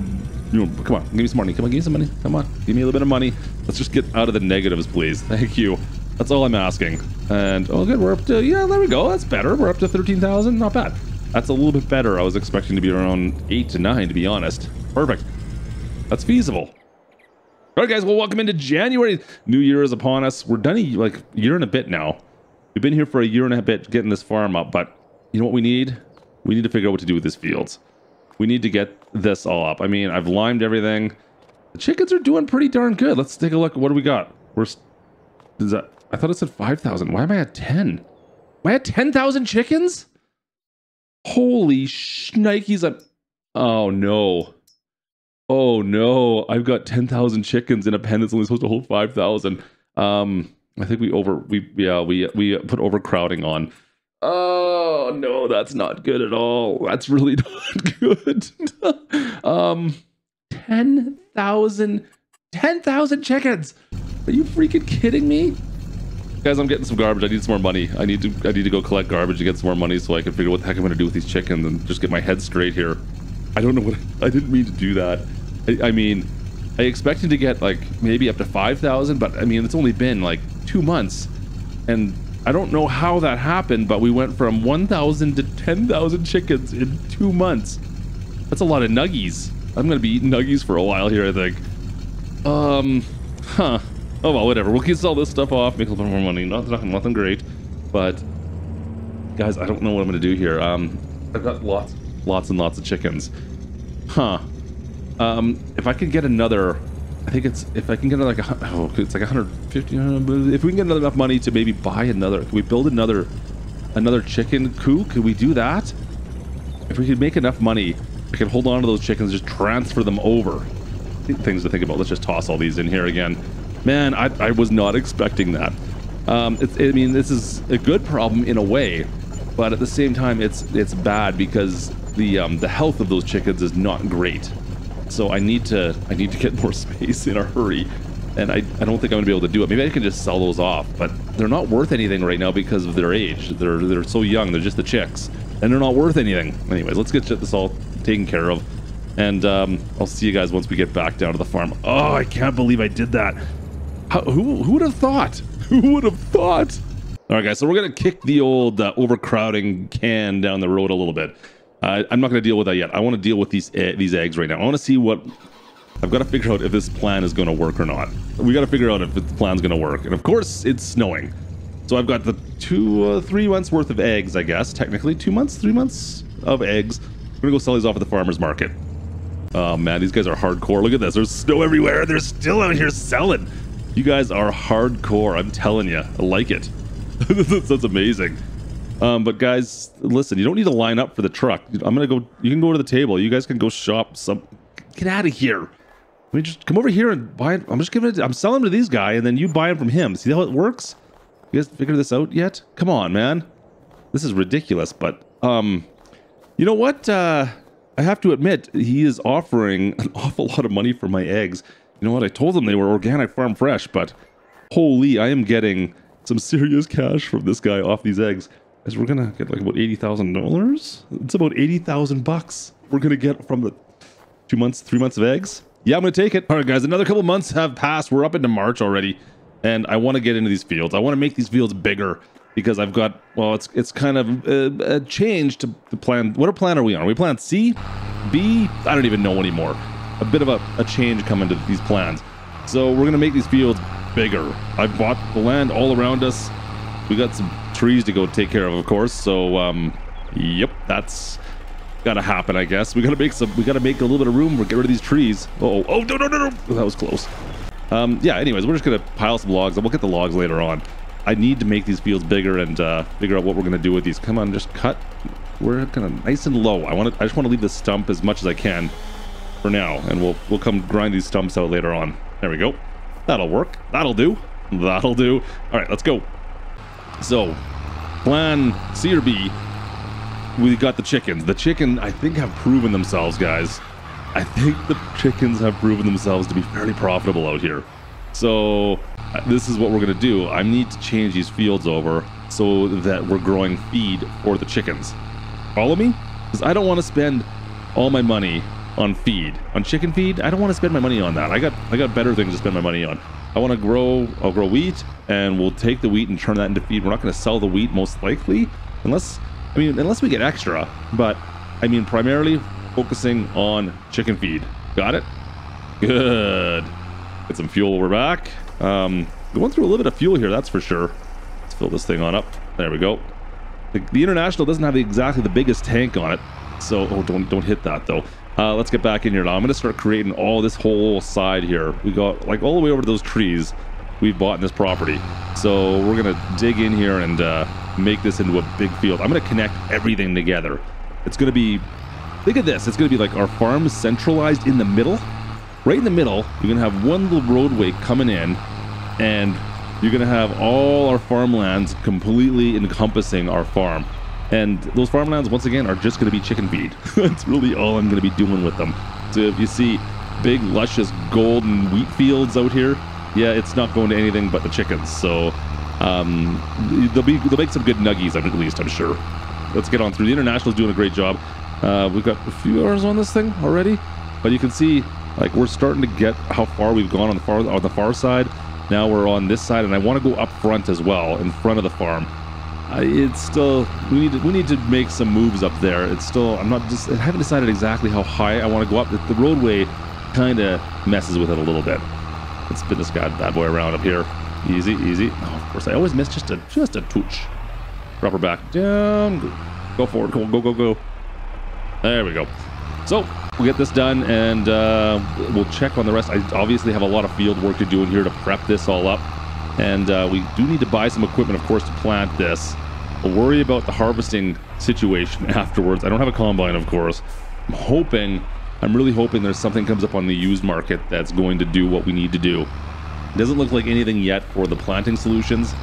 You know, come on, give me some money. Come on, give me some money. Come on, give me a little bit of money. Let's just get out of the negatives, please. Thank you. That's all I'm asking. And oh, good, we're up to yeah, there we go. That's better. We're up to thirteen thousand. Not bad. That's a little bit better. I was expecting to be around eight to nine, to be honest. Perfect. That's feasible. All right, guys. Well, welcome into January. New Year is upon us. We're done a, like year and a bit now. We've been here for a year and a bit getting this farm up, but you know what we need? We need to figure out what to do with these fields. We need to get this all up. I mean, I've limed everything. The chickens are doing pretty darn good. Let's take a look. What do we got? We're is that? I thought it said five thousand. Why am I at ten? Am I at ten thousand chickens? Holy shnikes! I'm. Oh no. Oh no! I've got ten thousand chickens in a pen that's only supposed to hold five thousand. Um, I think we over we yeah we we put overcrowding on. Oh no, that's not good at all. That's really not good. um, 10,000 10,000 chickens. Are you freaking kidding me? Guys, I'm getting some garbage. I need some more money. I need to I need to go collect garbage to get some more money so I can figure out what the heck I'm going to do with these chickens and just get my head straight here. I don't know what I didn't mean to do that. I, I mean, I expected to get like maybe up to 5,000, but I mean, it's only been like 2 months and I don't know how that happened, but we went from 1,000 to 10,000 chickens in 2 months. That's a lot of nuggies. I'm going to be eating nuggies for a while here, I think. Um, huh. Oh well, whatever. We'll keep all this stuff off, make a little bit more money. Not, nothing, nothing great, but guys, I don't know what I'm gonna do here. Um, I've got lots, lots and lots of chickens. Huh. Um, if I could get another, I think it's if I can get like a oh, it's like 150. Uh, if we can get enough money to maybe buy another, can we build another, another chicken coop? Could we do that? If we could make enough money, I could hold on to those chickens, just transfer them over. Things to think about. Let's just toss all these in here again. Man, I, I was not expecting that. Um, it's, I mean, this is a good problem in a way, but at the same time, it's it's bad because the um, the health of those chickens is not great. So I need to I need to get more space in a hurry, and I, I don't think I'm gonna be able to do it. Maybe I can just sell those off, but they're not worth anything right now because of their age. They're they're so young. They're just the chicks, and they're not worth anything. Anyways, let's get this all taken care of, and um, I'll see you guys once we get back down to the farm. Oh, I can't believe I did that. How, who who would have thought? Who would have thought? All right, guys. So we're gonna kick the old uh, overcrowding can down the road a little bit. Uh, I'm not gonna deal with that yet. I want to deal with these uh, these eggs right now. I want to see what. I've got to figure out if this plan is going to work or not. We got to figure out if the plan's going to work. And of course, it's snowing. So I've got the two, uh, three months worth of eggs, I guess. Technically, two months, three months of eggs. We're gonna go sell these off at the farmer's market. Oh man, these guys are hardcore. Look at this. There's snow everywhere. They're still out here selling. You guys are hardcore. I'm telling you. I like it. That's amazing. Um, but guys, listen, you don't need to line up for the truck. I'm to go. You can go to the table. You guys can go shop some. Get out of here. I mean, just come over here and buy it. I'm just giving it. I'm selling to these guy, and then you buy them from him. See how it works? You guys figure this out yet? Come on, man. This is ridiculous. But um, you know what? Uh, I have to admit, he is offering an awful lot of money for my eggs. You know what? I told them they were organic farm fresh, but holy, I am getting some serious cash from this guy off these eggs. As we're gonna get like about eighty thousand dollars. It's about eighty thousand bucks we're gonna get from the two months, three months of eggs. Yeah, I'm gonna take it. All right, guys. Another couple months have passed. We're up into March already, and I want to get into these fields. I want to make these fields bigger because I've got well, it's it's kind of a, a change to the plan. What plan are we on? Are we plan C, B? I don't even know anymore a bit of a, a change coming to these plans. So we're gonna make these fields bigger. I bought the land all around us. We got some trees to go take care of, of course. So um, yep, that's gotta happen, I guess. We gotta make some. We gotta make a little bit of room. We'll get rid of these trees. Oh, oh, no, no, no, no! That was close. Um, yeah. Anyways, we're just gonna pile some logs, and we'll get the logs later on. I need to make these fields bigger and uh, figure out what we're gonna do with these. Come on, just cut. We're gonna nice and low. I want to. I just want to leave the stump as much as I can for now, and we'll we'll come grind these stumps out later on. There we go. That'll work. That'll do. That'll do. All right, let's go. So, plan C or B. We got the chickens. The chicken, I think, have proven themselves, guys. I think the chickens have proven themselves to be fairly profitable out here. So, uh, this is what we're going to do. I need to change these fields over so that we're growing feed for the chickens. Follow me? Because I don't want to spend all my money on feed, on chicken feed. I don't want to spend my money on that. I got I got better things to spend my money on. I want to grow. I'll grow wheat, and we'll take the wheat and turn that into feed. We're not going to sell the wheat most likely, unless I mean unless we get extra. But I mean primarily focusing on chicken feed. Got it. Good. Get some fuel. We're back. Um, going through a little bit of fuel here, that's for sure. Let's fill this thing on up. There we go. The, the International doesn't have exactly the biggest tank on it, so oh, don't don't hit that though. Uh, let's get back in here now. I'm going to start creating all this whole side here. We got like all the way over to those trees we've bought in this property. So we're going to dig in here and uh, make this into a big field. I'm going to connect everything together. It's going to be, think of this, it's going to be like our farm centralized in the middle. Right in the middle, you're going to have one little roadway coming in and you're going to have all our farmlands completely encompassing our farm. And those farmlands, once again, are just going to be chicken feed. That's really all I'm going to be doing with them. So if you see big, luscious golden wheat fields out here, yeah, it's not going to anything but the chickens. So um, they'll be they'll make some good nuggies at least, I'm sure. Let's get on through. The international's doing a great job. Uh, we've got a few hours on this thing already, but you can see like we're starting to get how far we've gone on the far on the far side. Now we're on this side, and I want to go up front as well, in front of the farm. Uh, it's still we need to, we need to make some moves up there. It's still I'm not just I haven't decided exactly how high I want to go up. The, roadway kind of messes with it a little bit. Let's spin this guy bad boy around up here. Easy, easy. Oh, of course I always miss just a just a touch. Her back down. Go, go forward. Go go go go. There we go. So we'll get this done and uh, we'll check on the rest. I obviously have a lot of field work to do in here to prep this all up. And uh, we do need to buy some equipment, of course, to plant this. We'll worry about the harvesting situation afterwards. I don't have a combine, of course. I'm hoping, I'm really hoping there's something comes up on the used market that's going to do what we need to do. It doesn't look like anything yet for the planting solutions.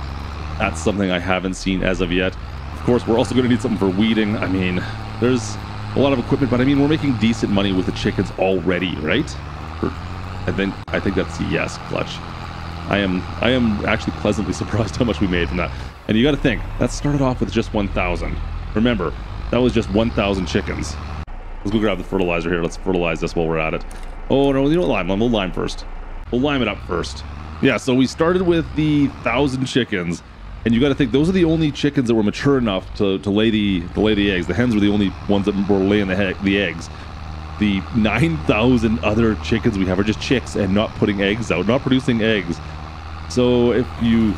That's something I haven't seen as of yet. Of course, we're also going to need something for weeding. I mean, there's a lot of equipment, but I mean, we're making decent money with the chickens already, right? I think I think that's yes, Klutch. I am I am actually pleasantly surprised how much we made from that. And you got to think that started off with just 1,000. Remember, that was just 1,000 chickens. Let's go grab the fertilizer here. Let's fertilize this while we're at it. Oh no, you know? Lime. We'll lime first. We'll lime it up first. Yeah. So we started with the thousand chickens, and you got to think those are the only chickens that were mature enough to, to lay the to lay the eggs. The hens were the only ones that were laying the the eggs. The 9,000 other chickens we have are just chicks and not putting eggs out, not producing eggs. So if you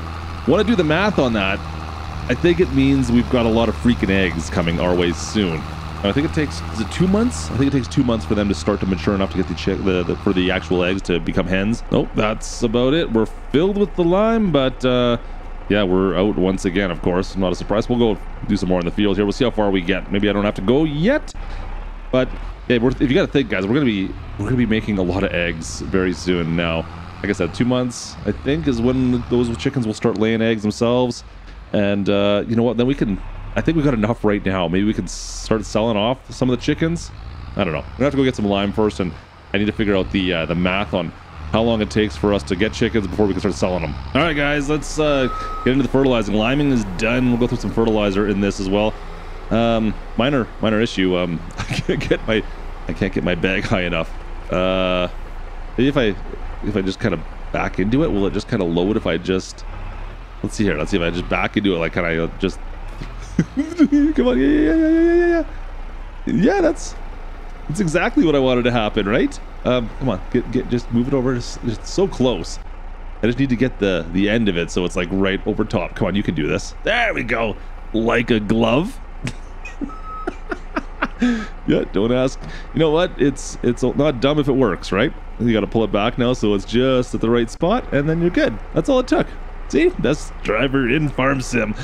want to do the math on that, I think it means we've got a lot of freaking eggs coming our way soon. I think it takes is it two months? I think it takes two months for them to start to mature enough to get the chick the, the for the actual eggs to become hens. Nope, that's about it. We're filled with the lime, but uh, yeah, we're out once again. Of course, not a surprise. We'll go do some more in the field here. We'll see how far we get. Maybe I don't have to go yet, but yeah, if you got to think, guys, we're gonna be we're gonna be making a lot of eggs very soon now like I said, two months, I think, is when those chickens will start laying eggs themselves. And uh, you know what? Then we can. I think we got enough right now. Maybe we can start selling off some of the chickens. I don't know. We're gonna have to go get some lime first, and I need to figure out the uh, the math on how long it takes for us to get chickens before we can start selling them. All right, guys, let's uh, get into the fertilizing. Liming is done. We'll go through some fertilizer in this as well. Um, minor minor issue. Um, I can't get my I can't get my bag high enough. Uh, if I if I just kind of back into it, will it just kind of load if I just... Let's see here. Let's see if I just back into it, like, can I just... Come on. Yeah, yeah, yeah, yeah, yeah, yeah. Yeah, that's... That's exactly what I wanted to happen, right? Um, come on. Get, get, just move it over. It's, it's so close. I just need to get the, the end of it so it's, like, right over top. Come on, you can do this. There we go. Like a glove. yeah, don't ask. You know what? It's it's not dumb if it works, right? You got to pull it back now so it's just at the right spot, and then you're good. That's all it took. See, best driver in farm sim.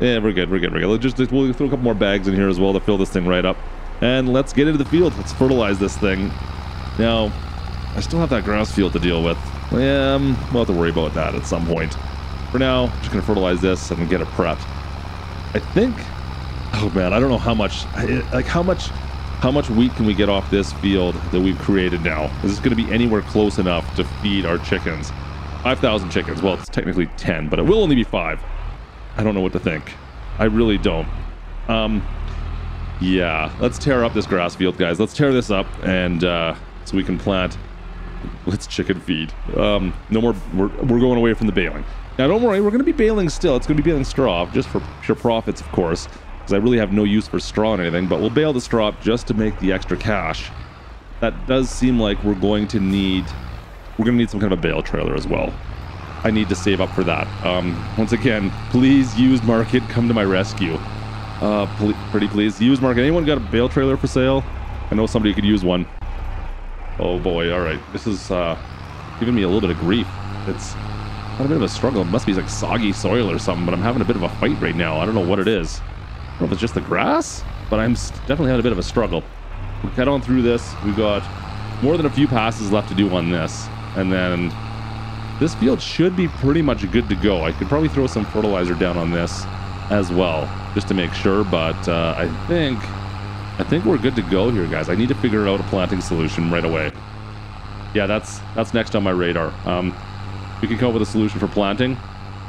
Yeah, we're good. We're good. We're good. Let's just we'll throw a couple more bags in here as well to fill this thing right up, and let's get into the field. Let's fertilize this thing. Now, I still have that grass field to deal with. Um, we'll have to worry about that at some point. For now, I'm just gonna fertilize this and get it prepped. I think oh man, I don't know how much, like how much, how much wheat can we get off this field that we've created now? Is this going to be anywhere close enough to feed our chickens? 5,000 chickens. Well, it's technically 10, but it will only be five. I don't know what to think. I really don't. Um, yeah, let's tear up this grass field, guys. Let's tear this up and uh, so we can plant. Let's chicken feed. Um, no more. We're, we're going away from the baling. Now, don't worry. We're going to be baling still. It's going to be baling straw, just for pure profits, of course because I really have no use for straw or anything, but we'll bale the straw up just to make the extra cash. that does seem like we're going to need we're going to need some kind of a bale trailer as well. I need to save up for that. Um, once again, please used market come to my rescue. Uh, pl pretty please used market. Anyone got a bale trailer for sale? I know somebody could use one. Oh boy, all right. This is uh, giving me a little bit of grief. It's a bit of a struggle. It must be like soggy soil or something, but I'm having a bit of a fight right now. I don't know what it is. Don't know if it's just the grass, but I'm definitely having a bit of a struggle. Head on through this. We've got more than a few passes left to do on this. And then this field should be pretty much good to go. I could probably throw some fertilizer down on this as well, just to make sure. But uh, I think I think we're good to go here, guys. I need to figure out a planting solution right away. Yeah, that's that's next on my radar. Um, we can come up with a solution for planting.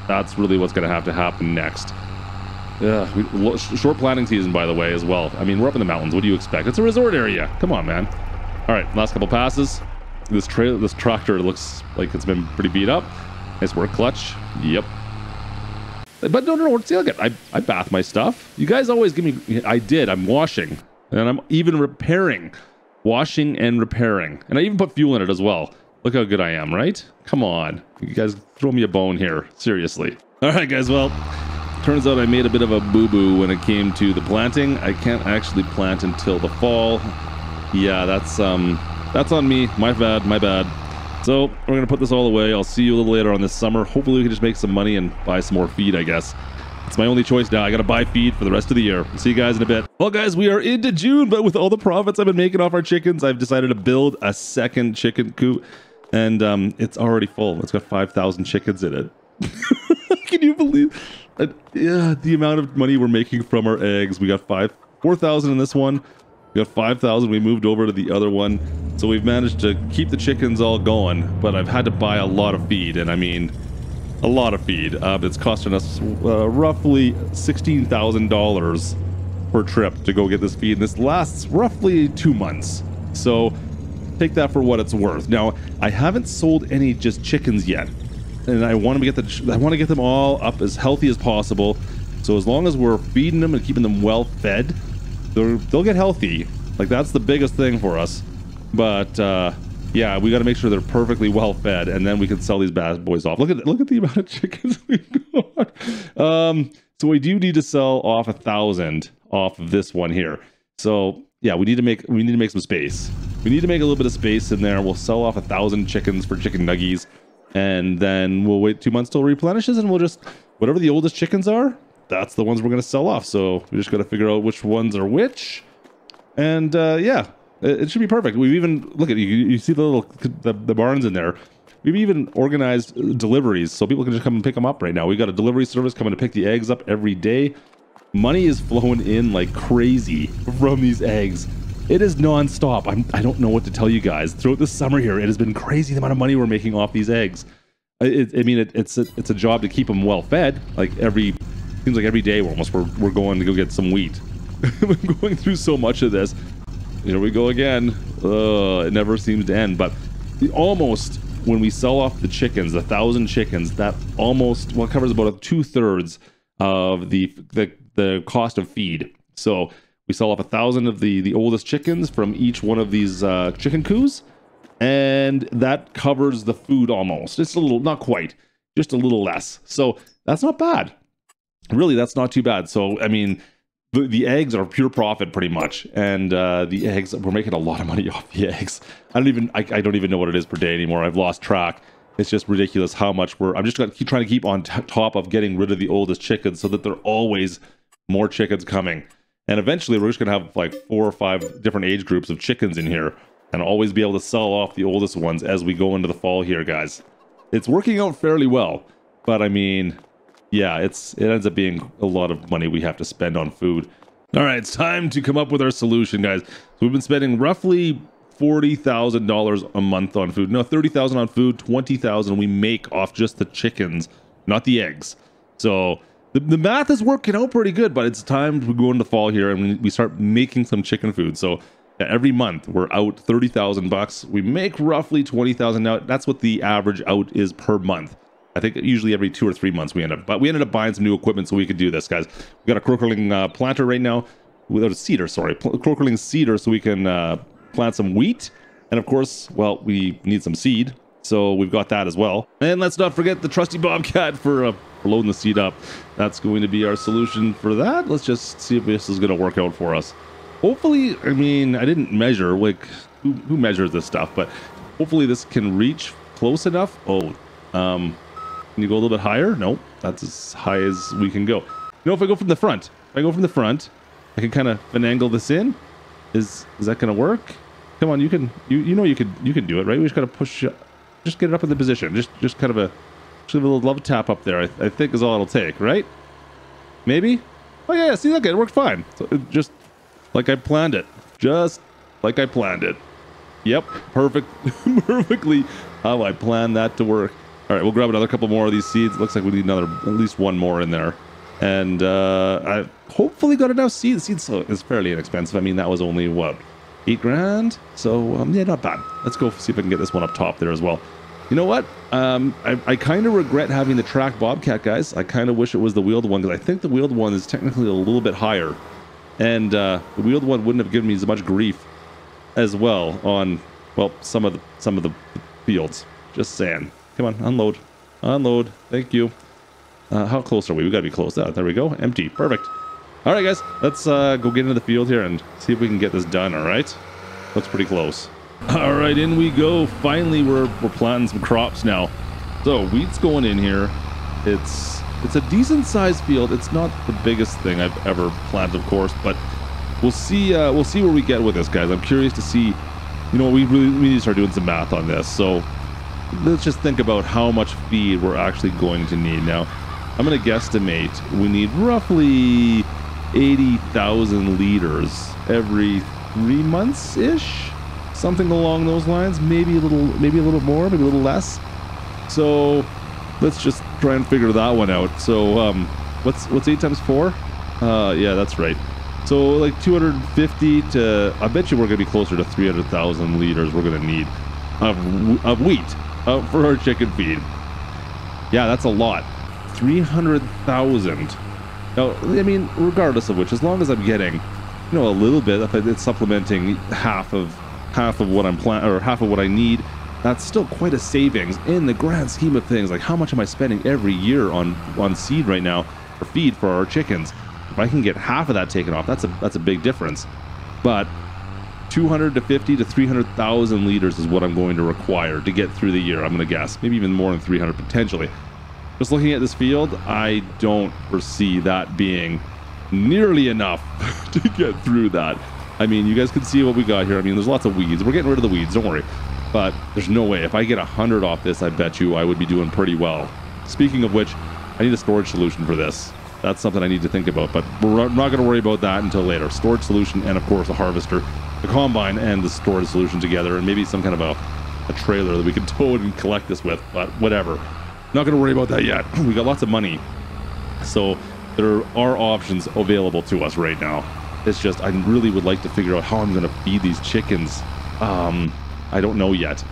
That's really what's going to have to happen next. Yeah, short planting season, by the way, as well. I mean, we're up in the mountains. What do you expect? It's a resort area. Come on, man. All right, last couple passes. This trail, this tractor looks like it's been pretty beat up. Nice work, Klutch. Yep. But no, no, no. Look at I, I bath my stuff. You guys always give me. I did. I'm washing, and I'm even repairing, washing and repairing, and I even put fuel in it as well. Look how good I am, right? Come on, you guys throw me a bone here. Seriously. All right, guys. Well, turns out I made a bit of a boo-boo when it came to the planting. I can't actually plant until the fall. Yeah, that's um, that's on me. My bad. My bad. So we're gonna put this all away. I'll see you a little later on this summer. Hopefully we can just make some money and buy some more feed, I guess. It's my only choice now. I gotta buy feed for the rest of the year. See you guys in a bit. Well, guys, we are into June, but with all the profits I've been making off our chickens, I've decided to build a second chicken coop, and um, it's already full. It's got 5,000 chickens in it. Can you believe? Yeah, the amount of money we're making from our eggs. We got five, 4,000 in this one. We got 5,000. We moved over to the other one. So we've managed to keep the chickens all going, but I've had to buy a lot of feed. And I mean, a lot of feed. Uh, it's costing us uh, roughly $16,000 per trip to go get this feed. And this lasts roughly two months. So take that for what it's worth. Now, I haven't sold any just chickens yet. And I want to get the I want to get them all up as healthy as possible. So as long as we're feeding them and keeping them well fed, they'll, they'll get healthy. Like that's the biggest thing for us. But uh, yeah, we got to make sure they're perfectly well fed, and then we can sell these bad boys off. Look at look at the amount of chickens we've got. Um, so we do need to sell off a thousand off of this one here. So yeah, we need to make we need to make some space. We need to make a little bit of space in there. We'll sell off a thousand chickens for chicken nuggies, and then we'll wait two months till it replenishes, and we'll just whatever the oldest chickens are, that's the ones we're to sell off. So we just got to figure out which ones are which. And uh, yeah, it, it, should be perfect. We've even, look at you, you see the little, the, the barns in there. We've even organized deliveries so people can just come and pick them up right now. We've got a delivery service coming to pick the eggs up every day. Money is flowing in like crazy from these eggs. It is nonstop. I'm, I don't know what to tell you guys. Throughout the summer here, it has been crazy the amount of money we're making off these eggs. I mean, it, it's a, it's a job to keep them well fed. Like every seems like every day we're almost we're, we're going to go get some wheat. we're going through so much of this. Here we go again. Uh, it never seems to end. But almost when we sell off the chickens, the thousand chickens, that almost well covers about two thirds of the, the the cost of feed. So we sell off a thousand of the the oldest chickens from each one of these uh, chicken coos, and that covers the food almost. It's a little, not quite, just a little less. So that's not bad. Really that's not too bad. So i mean the, the eggs are pure profit pretty much and uh, the eggs we're making a lot of money off the eggs. I don't even I, I don't even know what it is per day anymore. I've lost track. It's just ridiculous how much we're i'm just to keep trying to keep on top of getting rid of the oldest chickens so that there are always more chickens coming and eventually we're just going to have like four or five different age groups of chickens in here and always be able to sell off the oldest ones as we go into the fall here guys it's working out fairly well but i mean yeah, it's it ends up being a lot of money we have to spend on food. All right, it's time to come up with our solution, guys. So we've been spending roughly forty thousand dollars a month on food. No, thirty thousand on food, twenty thousand we make off just the chickens, not the eggs. So the, the math is working out pretty good, but it's time to go into fall here and we, we start making some chicken food. So every month we're out thirty thousand bucks. We make roughly twenty thousand now. That's what the average out is per month. I think usually every two or three months we end up, but we ended up buying some new equipment so we could do this, guys. We got a Crokerling uh, planter right now, without a seeder, sorry, Crokerling seeder, so we can uh, plant some wheat And of course, well, we need some seed. So we've got that as well. And let's not forget the trusty Bobcat for, uh, loading the seat up. That's going to be our solution for that. Let's just see if this is going to work out for us. Hopefully, I mean, I didn't measure, like, who, who measures this stuff, but hopefully this can reach close enough. Oh, um, can you go a little bit higher? No, that's as high as we can go. You know, if I go from the front, if I go from the front, I can kind of finagle this in. Is is that going to work? Come on, you can you you know you could you can do it, right? We just got to push, just get it up in the position. Just just kind of a just a little love tap up there. I, I think is all it'll take, right? Maybe. Oh yeah, see, okay, it worked fine. So it just like I planned it, just like I planned it. Yep, perfect, perfectly how I planned that to work. All right, we'll grab another couple more of these seeds. Looks like we need another, at least one more in there. And uh, I hopefully got enough seeds. Seeds is fairly inexpensive. I mean, that was only what eight grand. So um, yeah, not bad. Let's go see if I can get this one up top there as well. You know what? Um, I, I kind of regret having the track Bobcat, guys. I kind of wish it was the wheeled one because I think the wheeled one is technically a little bit higher, and uh, the wheeled one wouldn't have given me as much grief as well on well some of the some of the fields. Just saying. Come on, unload. Unload. Thank you. Uh, how close are we? We gotta be close. Ah, there we go. Empty. Perfect. All right, guys. Let's uh, go get into the field here and see if we can get this done. All right. Looks pretty close. All right, in we go. Finally, we're we're planting some crops now. So wheat's going in here. It's it's a decent sized field. It's not the biggest thing I've ever planted, of course, but we'll see. Uh, we'll see where we get with this, guys. I'm curious to see. You know, we really we need to start doing some math on this. So let's just think about how much feed we're actually going to need. Now, I'm going to guesstimate we need roughly 80,000 liters every three months ish, something along those lines. Maybe a little, maybe a little more, maybe a little less. So let's just try and figure that one out. So um, what's what's eight times four? Uh, yeah, that's right. So like 250 to, I bet you we're gonna be closer to 300,000 liters. We're gonna need of of wheat uh, for our chicken feed. Yeah, that's a lot. 300,000. Now, I mean, regardless of which, as long as I'm getting, you know, a little bit, if it's supplementing half of half of what I'm plan or half of what I need, that's still quite a savings in the grand scheme of things. Like, how much am I spending every year on on seed right now for feed for our chickens? If I can get half of that taken off, that's a that's a big difference. But 200 to 50 to 300,000 liters is what I'm going to require to get through the year. I'm going to guess maybe even more than 300 potentially. Just looking at this field, I don't foresee that being nearly enough to get through that. I mean, you guys can see what we got here. I mean, there's lots of weeds. We're getting rid of the weeds, don't worry. But there's no way. If I get 100 off this, I bet you I would be doing pretty well. Speaking of which, I need a storage solution for this. That's something I need to think about, but we're not going to worry about that until later. Storage solution and, of course, a harvester, the combine, and the storage solution together, and maybe some kind of a, a trailer that we can tow and collect this with, but whatever. Not going to worry about that yet. we got lots of money. So there are options available to us right now. It's just I really would like to figure out how I'm going to feed these chickens. Um, I don't know yet.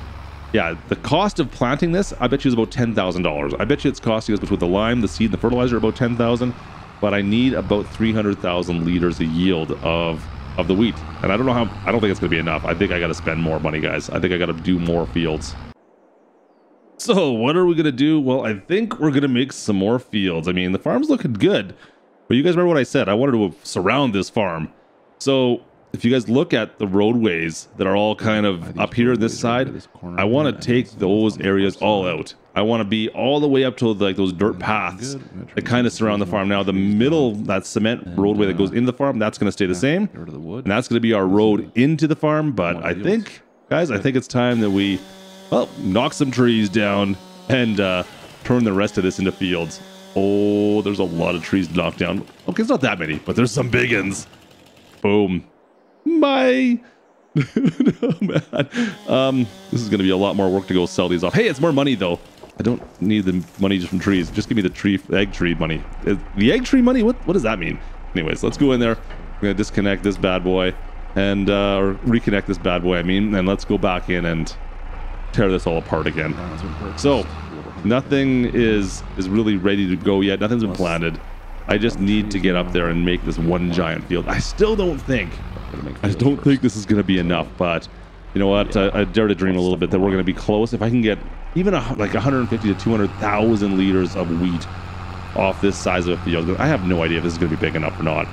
Yeah, the cost of planting this, I bet you is about ten thousand dollars. I bet you it's costing us between the lime, the seed, and the fertilizer about ten thousand. But I need about three hundred thousand liters a yield of of the wheat, and I don't know how. I don't think it's going to be enough. I think I got to spend more money, guys. I think I got to do more fields. So what are we gonna do? Well, I think we're gonna make some more fields. I mean, the farm's looking good. But you guys remember what I said? I wanted to surround this farm. So if you guys look at the roadways that are all kind of up here this side, I want to take those areas all out. I want to be all the way up to like those dirt paths that kind of surround the farm. Now the middle, that cement roadway that goes into the farm, that's going to stay the same, and that's going to be our road into the farm. But I think, guys, I think it's time that we, well, knock some trees down and uh, turn the rest of this into fields. Oh, there's a lot of trees knocked down. Okay, it's not that many, but there's some big ones. Boom. Bye. oh, man. Um, this is going to be a lot more work to go sell these off. Hey, it's more money, though. I don't need the money just from trees. Just give me the tree, egg tree money. The egg tree money? What, what does that mean? Anyways, let's go in there. I'm going to disconnect this bad boy and uh, reconnect this bad boy, I mean, and let's go back in and tear this all apart again. So, nothing is is really ready to go yet. Nothing's been planted. I just need to get up there and make this one giant field. I still don't think, I don't think this is going to be enough, but You know what? I, I dare to dream a little bit that we're going to be close. If I can get even a, like 150 to 200,000 liters of wheat off this size of a field, I have no idea if this is going to be big enough or not.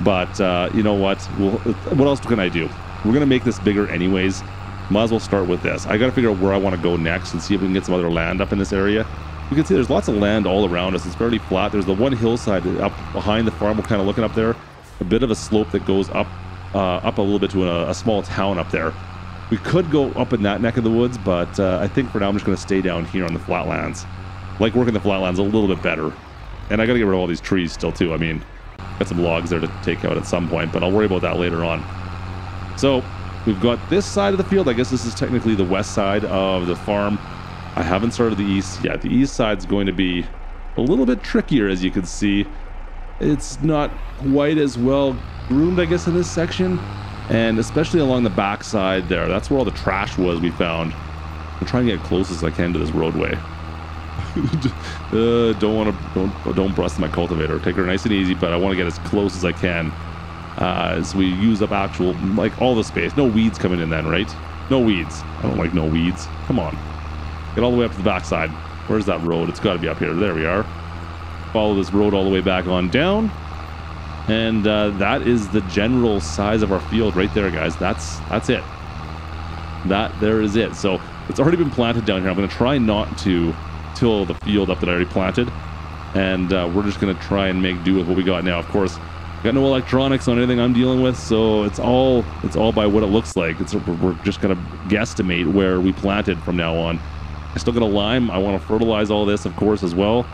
But uh, you know what? Well, what else can I do? We're going to make this bigger anyways. Might as well start with this. I got to figure out where I want to go next and see if we can get some other land up in this area. You can see there's lots of land all around us. It's fairly flat. There's the one hillside up behind the farm. We're kind of looking up there. A bit of a slope that goes up, uh, up a little bit to a, a small town up there. We could go up in that neck of the woods, but uh, I think for now I'm just going to stay down here on the flatlands. Like working the flatlands a little bit better. And I got to get rid of all these trees still too. I mean, got some logs there to take out at some point, but I'll worry about that later on. So we've got this side of the field. I guess this is technically the west side of the farm. I haven't started the east yet. The east side's going to be a little bit trickier, as you can see. It's not quite as well groomed, I guess, in this section and especially along the back side there. That's where all the trash was we found. I'm trying to get as close as I can to this roadway. uh, don't want to don't don't brust my cultivator. Take her nice and easy, but I want to get as close as I can uh, as we use up actual like all the space. No weeds coming in then, right? No weeds. I don't like no weeds. Come on, get all the way up to the backside. Where's that road? It's got to be up here. There we are. Follow this road all the way back on down. And uh, that is the general size of our field right there, guys. That's that's it. That there is it. So it's already been planted down here. I'm going to try not to till the field up that I already planted, and uh, we're just going to try and make do with what we got now. Of course, got no electronics on anything I'm dealing with, so it's all it's all by what it looks like. It's we're just going to guesstimate where we planted from now on. I still got a lime. I want to fertilize all this, of course, as well,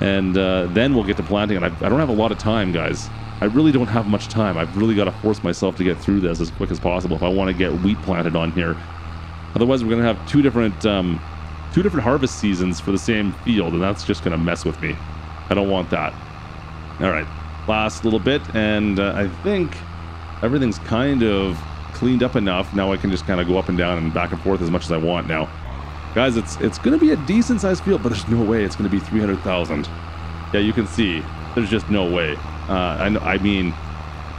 and uh, then we'll get to planting. And I, I don't have a lot of time, guys. I really don't have much time. I've really got to force myself to get through this as quick as possible if I want to get wheat planted on here. Otherwise, we're going to have two different um, two different harvest seasons for the same field, and that's just going to mess with me. I don't want that. All right, last little bit, and uh, I think everything's kind of cleaned up enough. Now I can just kind of go up and down and back and forth as much as I want now. Guys, it's it's going to be a decent sized field, but there's no way it's going to be 300,000. Yeah, you can see there's just no way. Uh, I, I mean,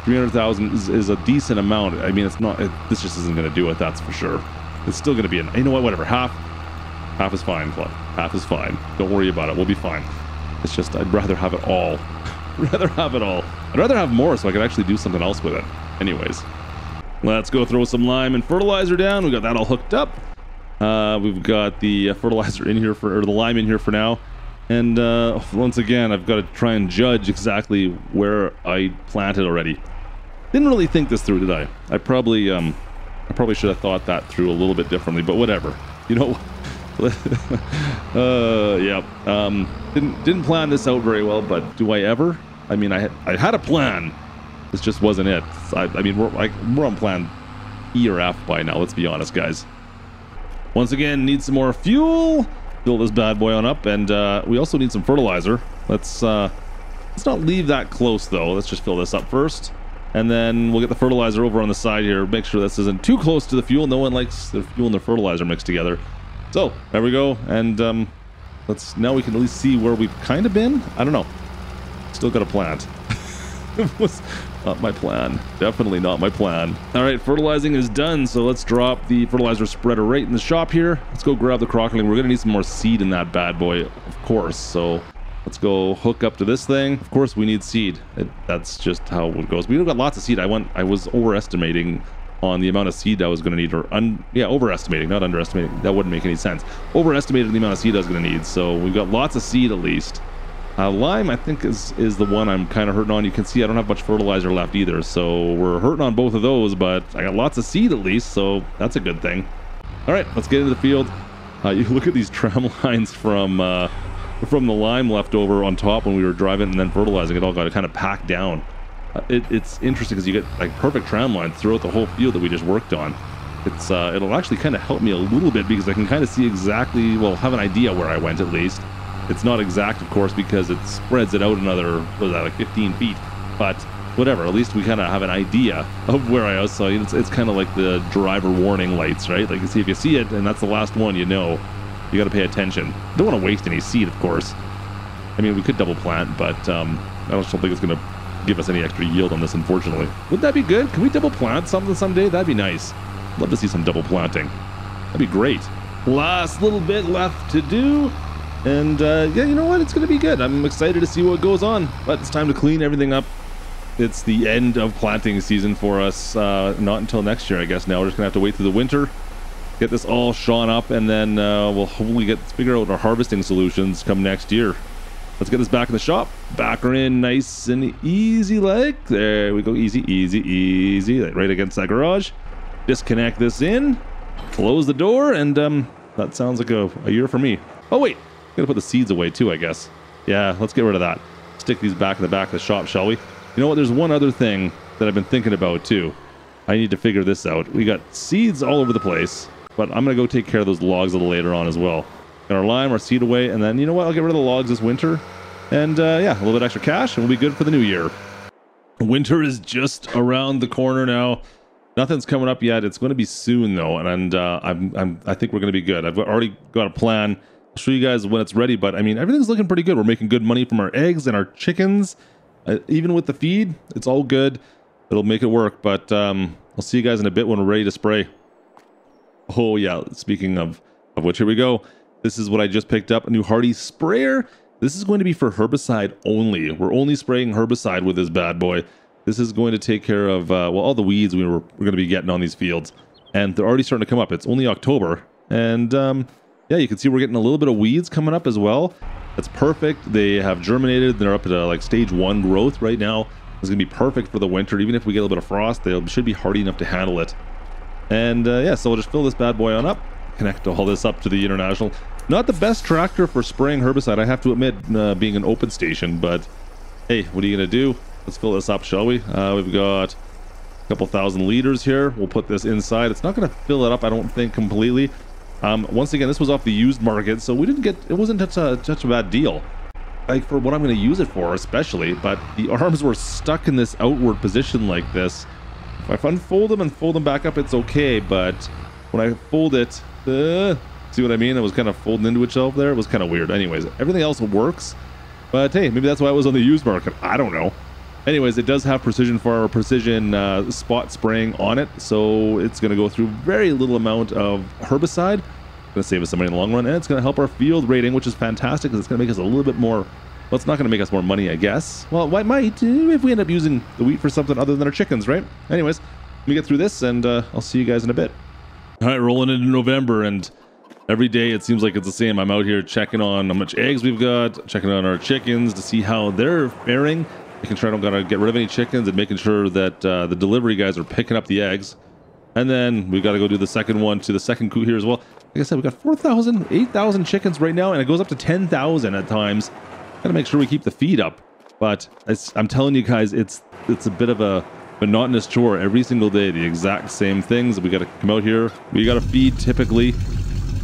300,000 is, is, a decent amount. I mean, it's not, it, this just isn't going to do it, that's for sure. It's still going to be, an, you know what, whatever. Half, half is fine, club. Half is fine. Don't worry about it. We'll be fine. It's just, I'd rather have it all. rather have it all. I'd rather have more so I could actually do something else with it. Anyways, let's go throw some lime and fertilizer down. We got that all hooked up. Uh, we've got the fertilizer in here for, or the lime in here for now. And uh, once again, I've got to try and judge exactly where I planted already. Didn't really think this through, did I? I probably, um, I probably should have thought that through a little bit differently, but whatever. You know, uh, yeah. Um, didn't didn't plan this out very well, but do I ever? I mean, I had, I had a plan. This just wasn't it. I, I mean, we're like we're on plan E or F by now. Let's be honest, guys. Once again, need some more fuel fill this bad boy on up, and uh, we also need some fertilizer. Let's uh, let's not leave that close though. Let's just fill this up first, and then we'll get the fertilizer over on the side here. Make sure this isn't too close to the fuel. No one likes the fuel and the fertilizer mixed together. So there we go, and um, let's now we can at least see where we've kind of been. I don't know. Still got a plant. it was not my plan. Definitely not my plan. All right, fertilizing is done, so let's drop the fertilizer spreader right in the shop here. Let's go grab the crockeling. We're gonna need some more seed in that bad boy, of course. So let's go hook up to this thing. Of course, we need seed. It, that's just how it goes. We've got lots of seed. I went. I was overestimating on the amount of seed I was going to need, or un, yeah, overestimating, not underestimating. That wouldn't make any sense. Overestimated the amount of seed I was going to need. So we've got lots of seed at least. Uh, lime, I think, is is the one I'm kind of hurting on. You can see I don't have much fertilizer left either, so we're hurting on both of those, but I got lots of seed at least, so that's a good thing. All right, let's get into the field. Uh, you look at these tram lines from uh, from the lime left over on top when we were driving and then fertilizing. It all got kind of packed down. It, it's interesting because you get like perfect tram lines throughout the whole field that we just worked on. It's uh, it'll actually kind of help me a little bit because I can kind of see exactly, well, have an idea where I went at least. It's not exact, of course, because it spreads it out another, was that, like 15 feet. But whatever, at least we kind of have an idea of where I was. So it's, it's kind of like the driver warning lights, right? Like you see, if you see it and that's the last one, you know, you got to pay attention. Don't want to waste any seed, of course. I mean, we could double plant, but um, I don't think it's going to give us any extra yield on this, unfortunately. Wouldn't that be good? Can we double plant something someday? That'd be nice. Love to see some double planting. That'd be great. Last little bit left to do. And uh, yeah, you know what? It's going to be good. I'm excited to see what goes on. But it's time to clean everything up. It's the end of planting season for us. Uh, not until next year, I guess. Now we're just going to have to wait through the winter, get this all shone up, and then uh, we'll hopefully get figure out our harvesting solutions come next year. Let's get this back in the shop. Back her in nice and easy like. There we go. Easy, easy, easy. Right against that garage. Disconnect this in. Close the door. And um, that sounds like a, a year for me. Oh, wait. Gotta put the seeds away too, I guess. Yeah, let's get rid of that. Stick these back in the back of the shop, shall we? You know what? There's one other thing that I've been thinking about too. I need to figure this out. We got seeds all over the place, but I'm gonna go take care of those logs a little later on as well. Got our lime, our seed away, and then you know what? I'll get rid of the logs this winter. And uh, yeah, a little bit extra cash, and we'll be good for the new year. Winter is just around the corner now. Nothing's coming up yet. It's going to be soon though, and, and uh, I'm, I'm I think we're going to be good. I've already got a plan. I'll show you guys when it's ready. But I mean, everything's looking pretty good. We're making good money from our eggs and our chickens. Uh, even with the feed, it's all good. It'll make it work. But um, I'll see you guys in a bit when we're ready to spray. Oh yeah, speaking of of which, here we go. This is what I just picked up, a new Hardi sprayer. This is going to be for herbicide only. We're only spraying herbicide with this bad boy. This is going to take care of, uh, well, all the weeds we were, we're going to be getting on these fields. And they're already starting to come up. It's only October. And um, yeah, you can see we're getting a little bit of weeds coming up as well. That's perfect. They have germinated. They're up at like stage one growth right now. It's going to be perfect for the winter. Even if we get a little bit of frost, they should be hardy enough to handle it. And uh, yeah, so we'll just fill this bad boy on up. Connect all this up to the International. Not the best tractor for spraying herbicide, I have to admit, uh, being an open station, but hey, what are you going to do? Let's fill this up, shall we? Uh, we've got a couple thousand liters here. We'll put this inside. It's not going to fill it up, I don't think, completely. Um, once again, this was off the used market, so we didn't get, it wasn't such a, such a bad deal. Like for what I'm going to use it for, especially, but the arms were stuck in this outward position like this. If I unfold them and fold them back up, it's okay, but when I fold it, uh, See what I mean? It was kind of folding into itself there. It was kind of weird. Anyways, everything else works. But hey, maybe that's why it was on the used market. I don't know. Anyways, it does have precision for our precision uh, spot spraying on it, so it's going to go through very little amount of herbicide. Going to save us some money in the long run, and it's going to help our field rating, which is fantastic because it's going to make us a little bit more. Well, it's not going to make us more money, I guess. Well, it might if we end up using the wheat for something other than our chickens, right? Anyways, let me get through this, and uh, I'll see you guys in a bit. All right, rolling into November, and every day it seems like it's the same. I'm out here checking on how much eggs we've got, checking on our chickens to see how they're faring, making sure I don't gotta get rid of any chickens and making sure that uh, the delivery guys are picking up the eggs. And then we gotta go do the second one to the second coop here as well. Like I said, we got 4,000, 8,000 chickens right now, and it goes up to 10,000 at times. Gotta make sure we keep the feed up. But I'm telling you guys, it's it's a bit of a monotonous chore every single day. The exact same things. We gotta come out here. We gotta feed typically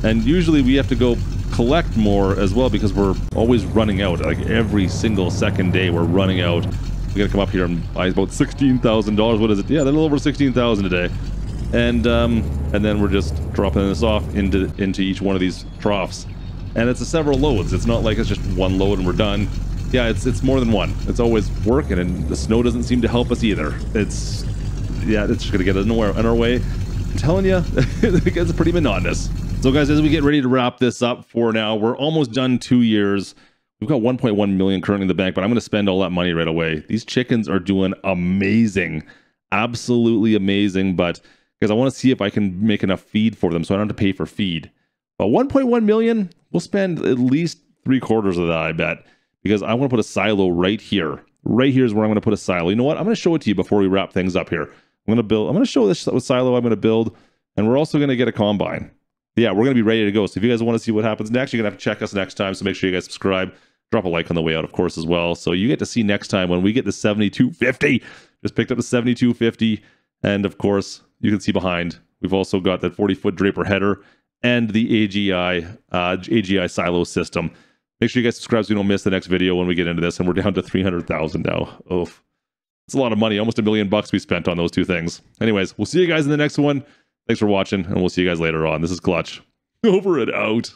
and usually we have to go collect more as well because we're always running out. Like every single second day, we're running out. We gotta come up here and buy about sixteen thousand dollars. What is it? Yeah, a little over sixteen thousand a day. And um, and then we're just dropping this off into into each one of these troughs. And it's a several loads. It's not like it's just one load and we're done. Yeah, it's it's more than one. It's always working, and the snow doesn't seem to help us either. It's yeah, it's just gonna get us nowhere in our way. I'm telling you, it gets pretty monotonous. So guys, as we get ready to wrap this up for now, we're almost done two years. We've got 1.1 million currently in the bank, but I'm going to spend all that money right away. These chickens are doing amazing, absolutely amazing. But because I want to see if I can make enough feed for them, so I don't have to pay for feed. But 1.1 million, we'll spend at least three quarters of that, I bet, because I want to put a silo right here. Right here is where I'm going to put a silo. You know what? I'm going to show it to you before we wrap things up here. I'm going to build. I'm going to show this silo I'm going to build, and we're also going to get a combine yeah, we're to be ready to go. So if you guys want to see what happens next, you're to have to check us next time. So make sure you guys subscribe, drop a like on the way out, of course, as well. So you get to see next time when we get the 7250. Just picked up the 7250. And of course, you can see behind, we've also got that 40 foot Draper header and the AGI, uh, AGI silo system. Make sure you guys subscribe so you don't miss the next video when we get into this. And we're down to 300,000 now. Oof. It's a lot of money, almost a million bucks we spent on those two things. Anyways, we'll see you guys in the next one. Thanks for watching, and we'll see you guys later on. This is Klutch. Over and out.